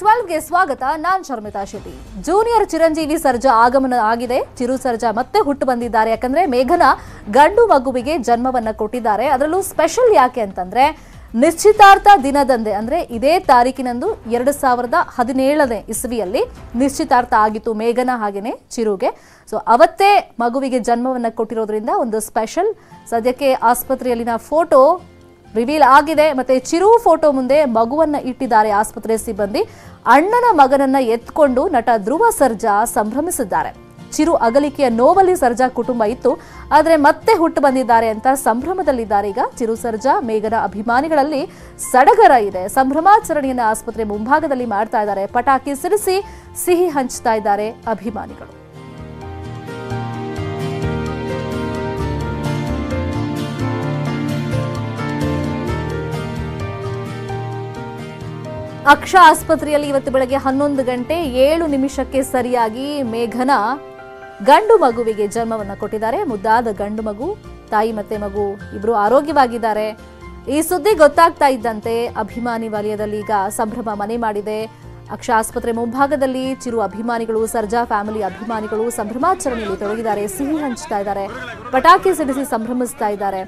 ಟ್ವೆಲ್ವ್ಗೆ ಸ್ವಾಗತ. ನಾನ್ ಶರ್ಮಿತಾ ಶೆಟ್ಟಿ. ಜೂನಿಯರ್ ಚಿರಂಜೀವಿ ಸರ್ಜಾ ಆಗಮನ ಆಗಿದೆ. ಚಿರು ಸರ್ಜಾ ಮತ್ತೆ ಹುಟ್ಟು ಬಂದಿದ್ದಾರೆ. ಯಾಕಂದ್ರೆ ಮೇಘನ ಗಂಡು ಮಗುವಿಗೆ ಜನ್ಮವನ್ನ ಕೊಟ್ಟಿದ್ದಾರೆ. ಅದರಲ್ಲೂ ಸ್ಪೆಷಲ್ ಯಾಕೆ ಅಂತಂದ್ರೆ ನಿಶ್ಚಿತಾರ್ಥ ದಿನದಂದೇ, ಅಂದ್ರೆ ಇದೇ ತಾರೀಕಿನಂದು ಎರಡು ಸಾವಿರದ ಹದಿನೇಳನೇ ಇಸ್ವಿಯಲ್ಲಿ ನಿಶ್ಚಿತಾರ್ಥ ಆಗಿತ್ತು ಮೇಘನ ಹಾಗೇನೆ ಚಿರುಗೆ. ಸೊ ಅವತ್ತೇ ಮಗುವಿಗೆ ಜನ್ಮವನ್ನ ಕೊಟ್ಟಿರೋದ್ರಿಂದ ಒಂದು ಸ್ಪೆಷಲ್ ಸದ್ಯಕ್ಕೆ ಆಸ್ಪತ್ರೆಯಲ್ಲಿನ ಫೋಟೋ ರಿವೀಲ್ ಆಗಿದೆ. ಮತ್ತೆ ಚಿರು ಫೋಟೋ ಮುಂದೆ ಮಗುವನ್ನ ಇಟ್ಟಿದ್ದಾರೆ ಆಸ್ಪತ್ರೆ ಸಿಬ್ಬಂದಿ. ಅಣ್ಣನ ಮಗನನ್ನ ಎತ್ಕೊಂಡು ನಟ ಧ್ರುವ ಸರ್ಜಾ ಸಂಭ್ರಮಿಸಿದ್ದಾರೆ. ಚಿರು ಅಗಲಿಕೆಯ ನೋವಲ್ಲಿ ಸರ್ಜಾ ಕುಟುಂಬ ಇತ್ತು. ಆದ್ರೆ ಮತ್ತೆ ಹುಟ್ಟು ಬಂದಿದ್ದಾರೆ ಅಂತ ಸಂಭ್ರಮದಲ್ಲಿದ್ದಾರೆ ಈಗ ಚಿರು ಸರ್ಜಾ. ಮೇಘನ ಅಭಿಮಾನಿಗಳಲ್ಲಿ ಸಡಗರ ಇದೆ. ಸಂಭ್ರಮಾಚರಣೆಯನ್ನ ಆಸ್ಪತ್ರೆ ಮುಂಭಾಗದಲ್ಲಿ ಮಾಡ್ತಾ ಇದ್ದಾರೆ. ಪಟಾಕಿ ಸಿಡಿಸಿ ಸಿಹಿ ಹಂಚ್ತಾ ಇದ್ದಾರೆ ಅಭಿಮಾನಿಗಳು. ಅಕ್ಷ ಆಸ್ಪತ್ರೆಯಲ್ಲಿ ಇವತ್ತು ಬೆಳಗ್ಗೆ ಹನ್ನೊಂದು ಗಂಟೆ ಏಳು ನಿಮಿಷಕ್ಕೆ ಸರಿಯಾಗಿ ಮೇಘನ ಗಂಡು ಮಗುವಿಗೆ ಜನ್ಮವನ್ನು ಕೊಟ್ಟಿದ್ದಾರೆ. ಮುದ್ದಾದ ಗಂಡು ಮಗು, ತಾಯಿ ಮತ್ತೆ ಮಗು ಇಬ್ರು ಆರೋಗ್ಯವಾಗಿದ್ದಾರೆ. ಈ ಸುದ್ದಿ ಗೊತ್ತಾಗ್ತಾ ಇದ್ದಂತೆ ಅಭಿಮಾನಿ ವಲಯದಲ್ಲಿ ಈಗ ಸಂಭ್ರಮ ಮನೆ ಮಾಡಿದೆ. ಅಕ್ಷ ಆಸ್ಪತ್ರೆ ಮುಂಭಾಗದಲ್ಲಿ ಚಿರು ಅಭಿಮಾನಿಗಳು, ಸರ್ಜಾ ಫ್ಯಾಮಿಲಿ ಅಭಿಮಾನಿಗಳು ಸಂಭ್ರಮಾಚರಣೆಯಲ್ಲಿ ತೊಡಗಿದ್ದಾರೆ. ಸಿಹಿ ಹಂಚ್ತಾ ಇದ್ದಾರೆ. ಪಟಾಕಿ ಸಿಡಿಸಿ ಸಂಭ್ರಮಿಸ್ತಾ ಇದ್ದಾರೆ.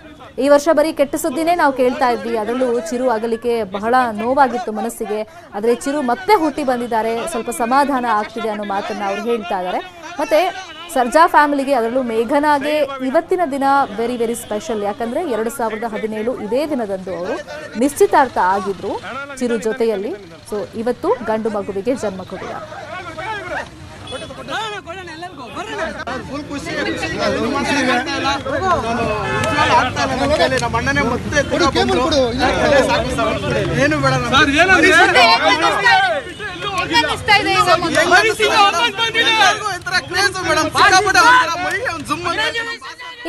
ಈ ವರ್ಷ ಬರೀ ಕೆಟ್ಟ ಸುದ್ದಿನೇ ನಾವು ಕೇಳ್ತಾ ಇದ್ವಿ. ಅದರಲ್ಲೂ ಚಿರು ಆಗಲಿಕ್ಕೆ ಬಹಳ ನೋವಾಗಿತ್ತು ಮನಸ್ಸಿಗೆ. ಆದರೆ ಚಿರು ಮತ್ತೆ ಹುಟ್ಟಿ ಬಂದಿದ್ದಾರೆ. ಸ್ವಲ್ಪ ಸಮಾಧಾನ ಆಗ್ತಿದೆ ಅನ್ನೋ ಮಾತನ್ನು ಅವ್ರು ಹೇಳ್ತಾ ಇದ್ದಾರೆ. ಮತ್ತೆ ಸರ್ಜಾ ಫ್ಯಾಮಿಲಿಗೆ ಅದರಲ್ಲೂ ಮೇಘನಾಗೆ ಇವತ್ತಿನ ದಿನ ವೆರಿ ವೆರಿ ಸ್ಪೆಷಲ್ ಯಾಕಂದ್ರೆ ಎರಡು ಸಾವಿರದ ಹದಿನೇಳು ಇದೇ ದಿನದಂದು ಅವರು ನಿಶ್ಚಿತಾರ್ಥ ಆಗಿದ್ರು ಚಿರು ಜೊತೆಯಲ್ಲಿ. ಸೊ ಇವತ್ತು ಗಂಡು ಮಗುವಿಗೆ ಜನ್ಮ ಸರ್ ಫುಲ್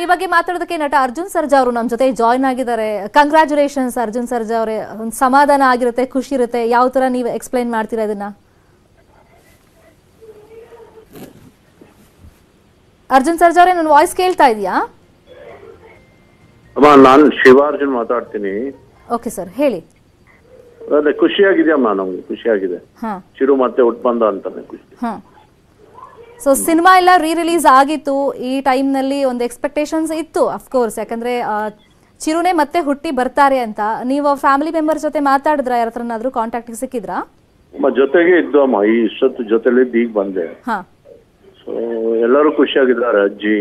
ಈ ಬಗ್ಗೆ ಮಾತಾಡೋದಕ್ಕೆ ನಟ ಅರ್ಜುನ್ ಸರ್ಜಾ ಅವರು ನಮ್ಮ ಜೊತೆ ಜಾಯ್ನ್ ಆಗಿದ್ದಾರೆ. ಕಂಗ್ರ್ಯಾಚುಲೇಷನ್ಸ್ ಅರ್ಜುನ್ ಸರ್ಜಾ ಅವರೇ. ಒಂದು ಸಮಾಧಾನ ಆಗಿರುತ್ತೆ ಖುಷಿ ಇರುತ್ತೆ. ಯಾವ ತರ ನೀವು ಎಕ್ಸ್ಪ್ಲೈನ್ ಮಾಡ್ತೀರಾ ಇದನ್ನ? ಅರ್ಜುನ್ ಸರ್ಜಾ ಅವರೇ ನನ್ನ ವಾಯ್ಸ್ ಕೇಳ್ತಾ ಇದೆಯಾ? ಅಮ್ಮ ನಾನು ಶಿವಾರ್ಜುನ್ ಮಾತಾಡ್ತೀನಿ. ಓಕೆ ಸರ್ ಹೇಳಿ. ಅದೇ ಖುಷಿಯಾಗಿದೆಯಮ್ಮ ನಮ್ಗೆ? ಖುಷಿಯಾಗಿದೆ. ಹಾ. ಚಿರು ಮತ್ತೆ ಹುಟ್ಟು ಬಂದ ಅಂತಾನೆ ಖುಷಿ. ಸೊ ಸಿನಿಮಾ ಎಲ್ಲ ರೀ ರಿಲೀಸ್ ಆಗಿತ್ತು. ಈ ಟೈಮ್ನಲ್ಲಿ ಒಂದು ಎಕ್ಸ್ಪೆಕ್ಟೇಷನ್ಸ್ ಇತ್ತು ಅಫ್ಕೋರ್ಸ್ ಯಾಕಂದ್ರೆ ಚಿರುನೆ ಮತ್ತೆ ಹುಟ್ಟಿ ಬರ್ತಾರೆ ಅಂತ. ನೀವು ಫ್ಯಾಮಿಲಿ ಮೆಂಬರ್ ಜೊತೆ ಮಾತಾಡಿದ್ರ? ಯಾರ ಹತ್ರನಾದ್ರೂ ಕಾಂಟ್ಯಾಕ್ಟ್ ಸಿಕ್ಕಿದ್ರಾ? ಜೊತೆಗೆ ಇದ್ದು ಅಮ್ಮ. ಈ ಇಷ್ಟೊತ್ತು ಜೊತೆಲಿ ಈಗ ಬಂದೆ. ಹಾ. ಸೊ ಎಲ್ಲರೂ ಖುಷಿಯಾಗಿದ್ದಾರೆ ಅಜ್ಜಿ.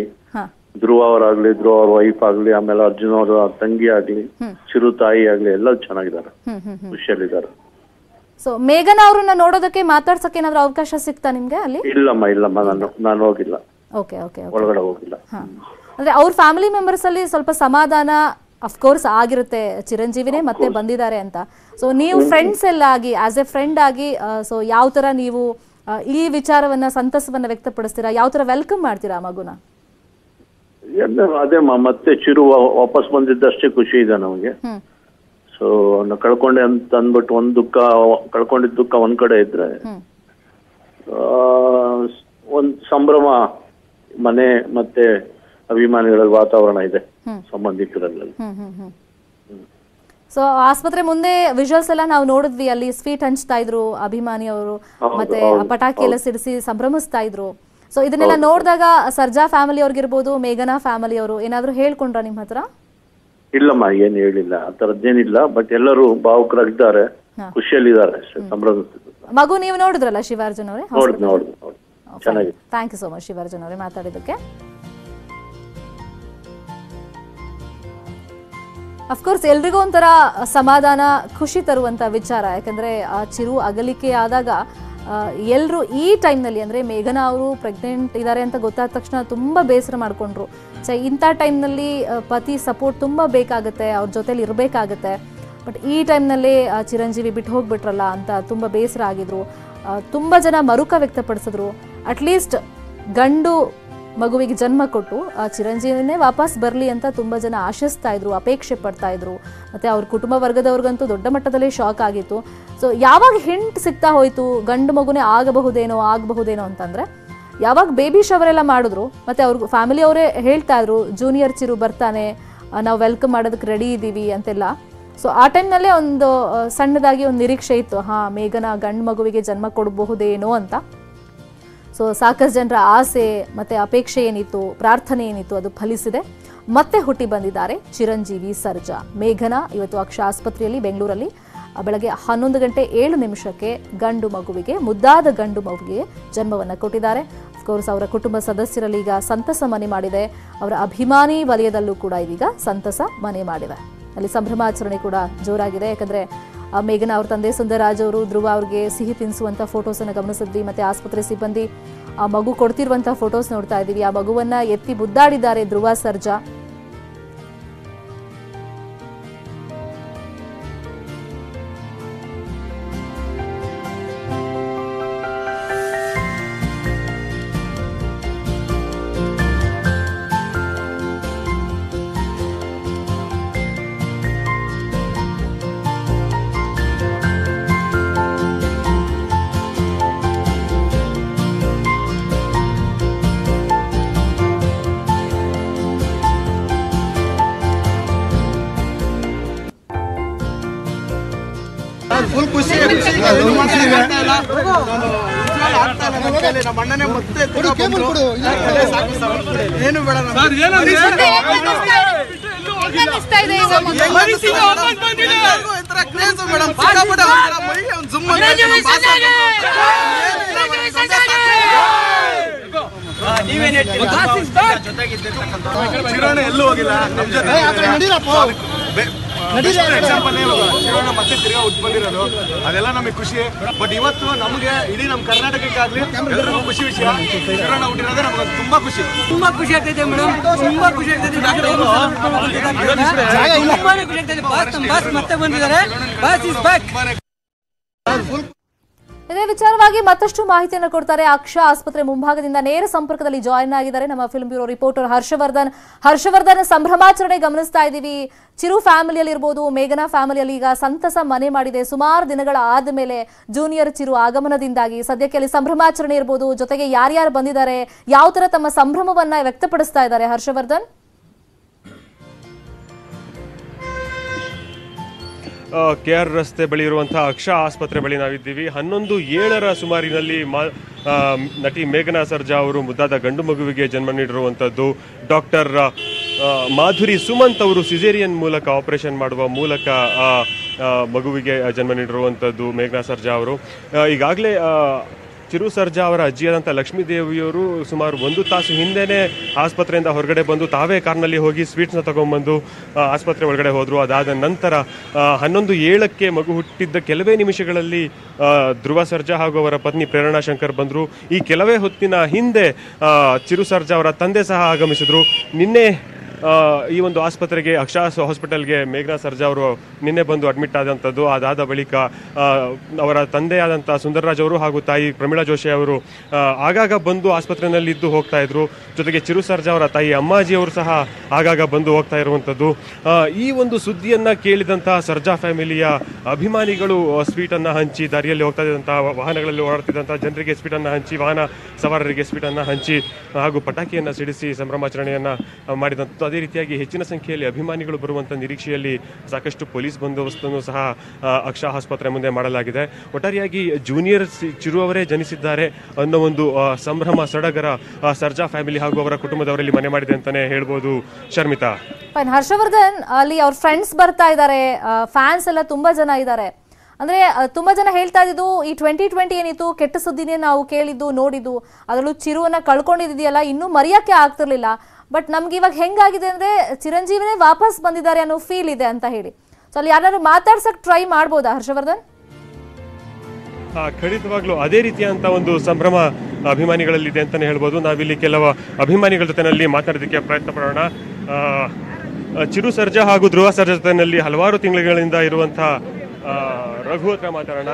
ಧ್ರುವ ಅವರಾಗ್ಲಿ ಧ್ರುವ ಅವ್ರ ವೈಫ್ ಆಗ್ಲಿ ಆಮೇಲೆ ಅರ್ಜುನ್ ಅವರ ತಂಗಿ ಆಗ್ಲಿ ಚಿರು ತಾಯಿ ಆಗ್ಲಿ ಎಲ್ಲ ಚೆನ್ನಾಗಿದ್ದಾರೆ. ಖುಷಿಯಲ್ಲಿದ್ದಾರೆ. ಸೊ ಮೇಘನ ಅವ್ರನ್ನ ನೋಡೋದಕ್ಕೆ ಮಾತಾಡ್ಸಕ್ಕೆ ಏನಾದ್ರು ಅವಕಾಶ ಸಿಗ್ತಾ ನಿಮ್ಗೆ ಅಲ್ಲಿ? ಇಲ್ಲಮ್ಮ ಇಲ್ಲಮ್ಮ ನಾನು ನಾನು ಹೋಗಿಲ್ಲ. ಓಕೆ ಓಕೆ ಒಳಗಡೆ ಹೋಗಿಲ್ಲ. ಅಂದ್ರೆ ಅವ್ರ ಫ್ಯಾಮಿಲಿ ಮೆಂಬರ್ಸ್ ಅಲ್ಲಿ ಸ್ವಲ್ಪ ಸಮಾಧಾನ ಅಫ್ಕೋರ್ಸ್ ಆಗಿರುತ್ತೆ ಚಿರಂಜೀವಿನೇ ಮತ್ತೆ ಬಂದಿದ್ದಾರೆ ಅಂತ. ಸೊ ನೀವು ಫ್ರೆಂಡ್ಸ್ ಎಲ್ಲ ಆಗಿ ಆಸ್ ಎ ಫ್ರೆಂಡ್ ಆಗಿ ಸೊ ಯಾವ ತರ ನೀವು ಈ ವಿಚಾರವನ್ನ ಸಂತಸವನ್ನ ವ್ಯಕ್ತಪಡಿಸ್ತೀರಾ? ಯಾವ ತರ ವೆಲ್ಕಮ್ ಮಾಡ್ತೀರಾ ಮಗುನ? ಅದೇ ಮತ್ತೆ ಚಿರು ವಾಪಸ್ ಬಂದಿದ್ದಷ್ಟೇ ಖುಷಿ ಇದೆ ನಮಗೆ. ಸೊ ಕಳ್ಕೊಂಡೆ ಅಂತ ಅಂದ್ಬಿಟ್ಟು ಒಂದ್ ದುಃಖ ಕಳ್ಕೊಂಡಿದ್ದ ದುಃಖ ಒಂದ್ ಕಡೆ ಇದ್ರೆ ಆ, ಒಂದ್ ಸಂಭ್ರಮ ಮನೆ ಮತ್ತೆ ಅಭಿಮಾನಿಗಳ ವಾತಾವರಣ ಇದೆ. ಸಂಬಂಧಿಕರಲ್ಲಿ ಸೊ ಆಸ್ಪತ್ರೆ ಮುಂದೆ ವಿಜುವಲ್ಸ್ ಎಲ್ಲ ನಾವು ನೋಡಿದ್ವಿ ಅಲ್ಲಿ ಸ್ವೀಟ್ ಹಂಚ್ತಾ ಇದ್ರು ಅಭಿಮಾನಿ ಅವರು ಮತ್ತೆ ಪಟಾಕಿ ಎಲ್ಲ ಸಿಡಿಸಿ ಸಂಭ್ರಮಿಸ್ತಾ ಇದ್ರು. ಸೊ ಇದನ್ನೆಲ್ಲ ನೋಡಿದಾಗ ಸರ್ಜಾ ಫ್ಯಾಮಿಲಿ ಅವ್ರಿಗಿರ್ಬೋದು ಮೇಘನಾ ಫ್ಯಾಮಿಲಿ ಅವರು ಏನಾದ್ರು ಹೇಳ್ಕೊಂಡ್ರ ನಿಮ್ ಹತ್ರ? ಇಲ್ಲಮ್ಮ ಏನ್ ಹೇಳಿಲ್ಲ. ಆ ಥರದ್ದೇನಿಲ್ಲ ಬಟ್ ಎಲ್ಲರೂ ಭಾವುಕರಾಗಿದ್ದಾರೆ. ಖುಷಿಯಲ್ಲಿದ್ದಾರೆ. ಮಗು ನೀವು ನೋಡಿದ್ರಲ್ಲ ಶಿವಾರ್ಜುನ್ ಅವರೇ? ನೋಡಿದ್ ನೋಡಿದ್ ನೋಡಿದ್. ಚೆನ್ನಾಗಿದೆ. Thank you so much Shivarjun ಅವರೇ ಮಾತಾಡಿದ್ದಕ್ಕೆ. ಅಫ್ಕೋರ್ಸ್ ಎಲ್ರಿಗೂ ಒಂಥರ ಸಮಾಧಾನ ಖುಷಿ ತರುವಂತ ವಿಚಾರ. ಯಾಕಂದ್ರೆ ಆ ಚಿರು ಅಗಲಿಕೆ ಆದಾಗ ಎಲ್ಲರೂ ಈ ಟೈಮ್ನಲ್ಲಿ ಅಂದರೆ ಮೇಘನಾ ಅವರು ಪ್ರೆಗ್ನೆಂಟ್ ಇದ್ದಾರೆ ಅಂತ ಗೊತ್ತಾದ ತಕ್ಷಣ ತುಂಬ ಬೇಸರ ಮಾಡಿಕೊಂಡ್ರು. ಸೊ ಇಂಥ ಟೈಮ್ನಲ್ಲಿ ಪತಿ ಸಪೋರ್ಟ್ ತುಂಬ ಬೇಕಾಗುತ್ತೆ, ಅವ್ರ ಜೊತೇಲಿ ಇರಬೇಕಾಗತ್ತೆ. ಬಟ್ ಈ ಟೈಮ್ನಲ್ಲಿ ಚಿರಂಜೀವಿ ಬಿಟ್ಟು ಹೋಗ್ಬಿಟ್ರಲ್ಲ ಅಂತ ತುಂಬ ಬೇಸರ ಆಗಿದ್ರು. ತುಂಬ ಜನ ಮರುಕ ವ್ಯಕ್ತಪಡಿಸಿದ್ರು. ಅಟ್ಲೀಸ್ಟ್ ಗಂಡು ಮಗುವಿಗೆ ಜನ್ಮ ಕೊಟ್ಟು, ಆ, ಚಿರಂಜೀವಿನೇ ವಾಪಸ್ ಬರಲಿ ಅಂತ ತುಂಬ ಜನ ಆಶಿಸ್ತಾ ಇದ್ರು, ಅಪೇಕ್ಷೆ ಪಡ್ತಾ ಇದ್ರು. ಮತ್ತು ಅವ್ರ ಕುಟುಂಬ ವರ್ಗದವ್ರಿಗಂತೂ ದೊಡ್ಡ ಮಟ್ಟದಲ್ಲಿ ಶಾಕ್ ಆಗಿತ್ತು. ಸೊ ಯಾವಾಗ ಹಿಂಟ್ ಸಿಗ್ತಾ ಹೋಯ್ತು, ಗಂಡು ಮಗುನೇ ಆಗಬಹುದೇನೋ ಆಗಬಹುದೇನೋ ಅಂತಂದ್ರೆ, ಯಾವಾಗ ಬೇಬಿ ಶವರ್ ಎಲ್ಲ ಮಾಡಿದ್ರು, ಮತ್ತೆ ಅವ್ರ ಫ್ಯಾಮಿಲಿ ಅವರೇ ಹೇಳ್ತಾ ಇದ್ರು ಜೂನಿಯರ್ ಚಿರು ಬರ್ತಾನೆ ನಾವು ವೆಲ್ಕಮ್ ಮಾಡೋದಕ್ಕೆ ರೆಡಿ ಇದ್ದೀವಿ ಅಂತೆಲ್ಲ. ಸೊ ಆ ಟೈಮ್ನಲ್ಲೇ ಒಂದು ಸಣ್ಣದಾಗಿ ಒಂದು ನಿರೀಕ್ಷೆ ಇತ್ತು. ಹಾ, ಮೇಘನ ಗಂಡು ಮಗುವಿಗೆ ಜನ್ಮ ಕೊಡಬಹುದೇನೋ ಅಂತ. ಸೊ ಸಾಕಷ್ಟು ಜನರ ಆಸೆ, ಮತ್ತೆ ಅಪೇಕ್ಷೆ ಏನಿತ್ತು, ಪ್ರಾರ್ಥನೆ ಏನಿತ್ತು, ಅದು ಫಲಿಸಿದೆ. ಮತ್ತೆ ಹುಟ್ಟಿ ಬಂದಿದ್ದಾರೆ ಚಿರಂಜೀವಿ ಸರ್ಜಾ. ಮೇಘನ, ಇವತ್ತು ಅಕ್ಷ ಆಸ್ಪತ್ರೆಯಲ್ಲಿ, ಬೆಂಗಳೂರಲ್ಲಿ. ಬೆಳಗ್ಗೆ ಹನ್ನೊಂದು ಗಂಟೆ ಏಳು ನಿಮಿಷಕ್ಕೆ ಗಂಡು ಮಗುವಿಗೆ, ಮುದ್ದಾದ ಗಂಡು ಮಗುವಿಗೆ ಜನ್ಮವನ್ನು ಕೊಟ್ಟಿದ್ದಾರೆ. ಅಫ್ಕೋರ್ಸ್ ಅವರ ಕುಟುಂಬ ಸದಸ್ಯರಲ್ಲಿ ಈಗ ಸಂತಸ ಮನೆ ಮಾಡಿದೆ. ಅವರ ಅಭಿಮಾನಿ ವಲಯದಲ್ಲೂ ಕೂಡ ಇದೀಗ ಸಂತಸ ಮನೆ ಮಾಡಿದೆ. ಅಲ್ಲಿ ಸಂಭ್ರಮಾಚರಣೆ ಕೂಡ ಜೋರಾಗಿದೆ. ಯಾಕಂದ್ರೆ ಮೇಘನ ಅವ್ರ ತಂದೆ ಸುಂದರರಾಜ್ ಅವರು, ಧ್ರುವ ಅವ್ರಿಗೆ ಸಿಹಿ ತಿನ್ನಿಸುವಂಥ ಫೋಟೋಸನ್ನು ಗಮನಿಸಿದ್ವಿ. ಮತ್ತೆ ಆಸ್ಪತ್ರೆ ಸಿಬ್ಬಂದಿ ಆ ಮಗು ಕೊಡ್ತಿರುವಂಥ ಫೋಟೋಸ್ ನೋಡ್ತಾ ಇದ್ದೀವಿ. ಆ ಮಗುವನ್ನ ಎತ್ತಿ ಮುದ್ದಾಡಿದ್ದಾರೆ ಧ್ರುವ ಸರ್ಜಾ. ಕೈಲಿ. ನಮ್ಮ ಅಣ್ಣನೇ ಮತ್ತೆ. ಏನು ಬೇಡ ಮೇಡಮ್. ಸಿಕ್ಕಾಪಟ್ಟೆ ಒಂಥರ ಮೈಗೆ ಒಂದ್ ಜುಮ್ ನಮ್ಮ ಎಲ್ಲೂ ಹೋಗಿಲ್ಲ ನಮ್ ಜೊತೆ ಎಕ್ಸಾಂಪಲ್ ಚಿರೋಣ ಮತ್ತೆ ತಿರ್ಗಾ ಹುಟ್ಟು ಬಂದಿರೋದು. ಅದೆಲ್ಲ ನಮಗೆ ಖುಷಿ. ಬಟ್ ಇವತ್ತು ನಮಗೆ ಇಡೀ ನಮ್ಮ ಕರ್ನಾಟಕಕ್ಕಾಗ್ಲಿ ಎಲ್ಲರಿಗೂ ಖುಷಿ ವಿಷಯ. ಶಿವಣ್ಣ ಹುಟ್ಟಿರೋದೇ ನಮಗೆ ತುಂಬಾ ಖುಷಿ. ತುಂಬಾ ಖುಷಿ ಆಗ್ತೈತೆ ಮೇಡಮ್. ತುಂಬಾ ಖುಷಿ ಆಗ್ತೈತೆ. ತುಂಬಾನೇ ಖುಷಿ ಆಗ್ತೈತೆ. ಬಾಸ್ ಮತ್ತೆ ಬಂದಿದ್ದಾರೆ. Boss is back. ಇದೇ. ವಿಚಾರವಾಗಿ ಮತ್ತಷ್ಟು ಮಾಹಿತಿಯನ್ನು ಕೊಡ್ತಾರೆ ಅಕ್ಷ ಆಸ್ಪತ್ರೆ ಮುಂಭಾಗದಿಂದ ನೇರ ಸಂಪರ್ಕದಲ್ಲಿ ಜಾಯಿನ್ ಆಗಿದ್ದಾರೆ. ನಮ್ಮ film bureau reporter Harshavardhan. Harshavardhan, ಸಂಭ್ರಮಾಚರಣೆ ಗಮನಿಸ್ತಾ ಇದ್ದೀವಿ. ಚಿರು ಫ್ಯಾಮಿಲಿಯಲ್ಲಿ ಇರ್ಬೋದು, ಮೇಘನಾ ಫ್ಯಾಮಿಲಿಯಲ್ಲಿ ಈಗ ಸಂತಸ ಮನೆ ಮಾಡಿದೆ. ಸುಮಾರು ದಿನಗಳ ಆದಮೇಲೆ ಜೂನಿಯರ್ ಚಿರು ಆಗಮನದಿಂದಾಗಿ ಸದ್ಯಕ್ಕೆ ಅಲ್ಲಿ ಸಂಭ್ರಮಾಚರಣೆ ಇರ್ಬೋದು. ಜೊತೆಗೆ ಯಾರ್ಯಾರು ಬಂದಿದ್ದಾರೆ, ಯಾವ ತರ ತಮ್ಮ ಸಂಭ್ರಮವನ್ನ ವ್ಯಕ್ತಪಡಿಸ್ತಾ ಇದ್ದಾರೆ ಹರ್ಷವರ್ಧನ್? ಕೆ ಆರ್ ರಸ್ತೆ ಬಳಿ ಇರುವಂತಹ ಅಕ್ಷ ಆಸ್ಪತ್ರೆ ಬಳಿ ನಾವಿದ್ದೀವಿ. ಹನ್ನೊಂದು ಏಳರ ಸುಮಾರಿನಲ್ಲಿ ನಟಿ ಮೇಘನಾ ಸರ್ಜಾ ಅವರು ಮುದ್ದಾದ ಗಂಡು ಮಗುವಿಗೆ ಜನ್ಮ ನೀಡಿರುವಂಥದ್ದು. ಡಾಕ್ಟರ್ ಮಾಧುರಿ ಸುಮಂತ್ ಅವರು ಸಿಜೇರಿಯನ್ ಮೂಲಕ ಆಪರೇಷನ್ ಮಾಡುವ ಮೂಲಕ ಮಗುವಿಗೆ ಜನ್ಮ ನೀಡಿರುವಂಥದ್ದು ಮೇಘನಾ ಸರ್ಜಾ ಅವರು. ಈಗಾಗಲೇ ಚಿರು ಸರ್ಜಾ ಅವರ ಅಜ್ಜಿಯಾದಂಥ ಲಕ್ಷ್ಮೀದೇವಿಯವರು ಸುಮಾರು ಒಂದು ತಾಸು ಹಿಂದೆಯೇ ಆಸ್ಪತ್ರೆಯಿಂದ ಹೊರಗಡೆ ಬಂದು ತಾವೇ ಕಾರ್ನಲ್ಲಿ ಹೋಗಿ ಸ್ವೀಟ್ಸ್ನ ತಗೊಂಡ್ಬಂದು ಆ, ಆಸ್ಪತ್ರೆ ಒಳಗಡೆ ಹೋದರು. ಅದಾದ ನಂತರ ಹನ್ನೊಂದು ಏಳಕ್ಕೆ ಮಗು ಹುಟ್ಟಿದ್ದ ಕೆಲವೇ ನಿಮಿಷಗಳಲ್ಲಿ ಧ್ರುವ ಸರ್ಜಾ ಹಾಗೂ ಅವರ ಪತ್ನಿ ಪ್ರೇರಣಾ ಶಂಕರ್ ಬಂದರು. ಈ ಕೆಲವೇ ಹೊತ್ತಿನ ಹಿಂದೆ ಚಿರು ಸರ್ಜಾ ಅವರ ತಂದೆ ಸಹ ಆಗಮಿಸಿದರು. ನಿನ್ನೆ ಈ ಒಂದು ಆಸ್ಪತ್ರೆಗೆ ಅಕ್ಷಾ ಹಾಸ್ಪಿಟಲ್ಗೆ ಮೇಘನಾ ಸರ್ಜಾ ಅವರು ನಿನ್ನೆ ಬಂದು ಅಡ್ಮಿಟ್ ಆದಂಥದ್ದು. ಅದಾದ ಬಳಿಕ ಅವರ ತಂದೆಯಾದಂಥ ಸುಂದರರಾಜ್ ಅವರು ಹಾಗೂ ತಾಯಿ ಪ್ರಮೀಳಾ ಜೋಶಿ ಅವರು ಆಗಾಗ ಬಂದು ಆಸ್ಪತ್ರೆಯಲ್ಲಿ ಇದ್ದು ಹೋಗ್ತಾ ಇದ್ರು. ಜೊತೆಗೆ ಚಿರು ಸರ್ಜಾ ಅವರ ತಾಯಿ ಅಮ್ಮಾಜಿ ಅವರು ಸಹ ಆಗಾಗ ಬಂದು ಹೋಗ್ತಾ ಇರುವಂಥದ್ದು. ಈ ಒಂದು ಸುದ್ದಿಯನ್ನು ಕೇಳಿದಂತಹ ಸರ್ಜಾ ಫ್ಯಾಮಿಲಿಯ ಅಭಿಮಾನಿಗಳು ಸ್ವೀಟನ್ನು ಹಂಚಿ, ದಾರಿಯಲ್ಲಿ ಹೋಗ್ತಾ ಇದ್ದಂತಹ ವಾಹನಗಳಲ್ಲಿ ಓಡಾಡ್ತಿದ್ದಂಥ ಜನರಿಗೆ ಸ್ವೀಟನ್ನು ಹಂಚಿ, ವಾಹನ ಸವಾರರಿಗೆ ಸ್ವೀಟನ್ನು ಹಂಚಿ, ಹಾಗೂ ಪಟಾಕಿಯನ್ನು ಸಿಡಿಸಿ ಸಂಭ್ರಮಾಚರಣೆಯನ್ನು ಮಾಡಿದಂಥದ್ದು ಅದೇ ರೀತಿಯಾಗಿ ಹೆಚ್ಚಿನ ಸಂಖ್ಯೆಯಲ್ಲಿ ಅಭಿಮಾನಿಗಳು ಬರುವಂಥ ನಿರೀಕ್ಷೆಯಲ್ಲಿ ಸಾಕಷ್ಟು ಪೊಲೀಸ್ ಬಂದೋಬಸ್ತನ್ನು ಸಹ ಅಕ್ಷಾ ಆಸ್ಪತ್ರೆ ಮುಂದೆ ಮಾಡಲಾಗಿದೆ. ಒಟ್ಟಾರೆಯಾಗಿ ಜೂನಿಯರ್ ಸಿ- ಚಿರು ಅವರೇ ಜನಿಸಿದ್ದಾರೆ ಅನ್ನೋ ಒಂದು ಸಂಭ್ರಮ, ಸಡಗರ ಸರ್ಜಾ ಫ್ಯಾಮಿಲಿ ಹಾಗೂ ಅವರ ಕುಟುಂಬದವರಲ್ಲಿ ಮನೆ ಮಾಡಿದೆ ಅಂತಾನೆ ಹೇಳ್ಬೋದು ಶರ್ಮಿತಾ. ಫೈನ್, ಹರ್ಷವರ್ಧನ್, ಅಲ್ಲಿ ಅವ್ರ ಫ್ರೆಂಡ್ಸ್ ಬರ್ತಾ ಇದ್ದಾರೆ ಫ್ಯಾನ್ಸ್ ಎಲ್ಲ ತುಂಬಾ ಜನ ಇದ್ದಾರೆ. ಅಂದ್ರೆ ತುಂಬಾ ಜನ ಹೇಳ್ತಾ ಇದ್ದು ಈ ಟ್ವೆಂಟಿ ಟ್ವೆಂಟಿ ಏನಿತ್ತು, ಕೆಟ್ಟ ಸುದ್ದಿನೇ ನಾವು ಕೇಳಿದ್ದು, ನೋಡಿದ್ದು, ಅದರಲ್ಲೂ ಚಿರುವನ್ನ ಕಳ್ಕೊಂಡಿದ್ದೀಯಲ್ಲ ಇನ್ನೂ ಮರೆಯಕ್ಕೆ ಆಗ್ತಿರ್ಲಿಲ್ಲ. ಬಟ್ ನಮ್ಗೆ ಇವಾಗ ಹೆಂಗಾಗಿದೆ ಅಂದ್ರೆ ಚಿರಂಜೀವಿನೇ ವಾಪಸ್ ಬಂದಿದ್ದಾರೆ ಅನ್ನೋ ಫೀಲ್ ಇದೆ ಅಂತ ಹೇಳಿ. ಸೊ ಅಲ್ಲಿ ಯಾರು ಮಾತಾಡ್ಸಕ್ ಟ್ರೈ ಮಾಡ್ಬೋದಾ, ಹರ್ಷವರ್ಧನ್? ಖಂಡಿತವಾಗ್ಲೂ ಅದೇ ರೀತಿಯಂತ ಒಂದು ಸಂಭ್ರಮ ಅಭಿಮಾನಿಗಳಲ್ಲಿದೆ ಅಂತಲೇ ಹೇಳ್ಬೋದು. ನಾವಿಲ್ಲಿ ಕೆಲವು ಅಭಿಮಾನಿಗಳ ಜೊತೆನಲ್ಲಿ ಮಾತಾಡೋದಕ್ಕೆ ಪ್ರಯತ್ನ ಪಡೋಣ ಚಿರು ಸರ್ಜಾ ಹಾಗೂ ಧ್ರುವ ಸರ್ಜಾ ಜೊತೆನಲ್ಲಿ ಹಲವಾರು ತಿಂಗಳುಗಳಿಂದ ಇರುವಂತಹ ರಘು ಹತ್ರ ಮಾತಾಡೋಣ.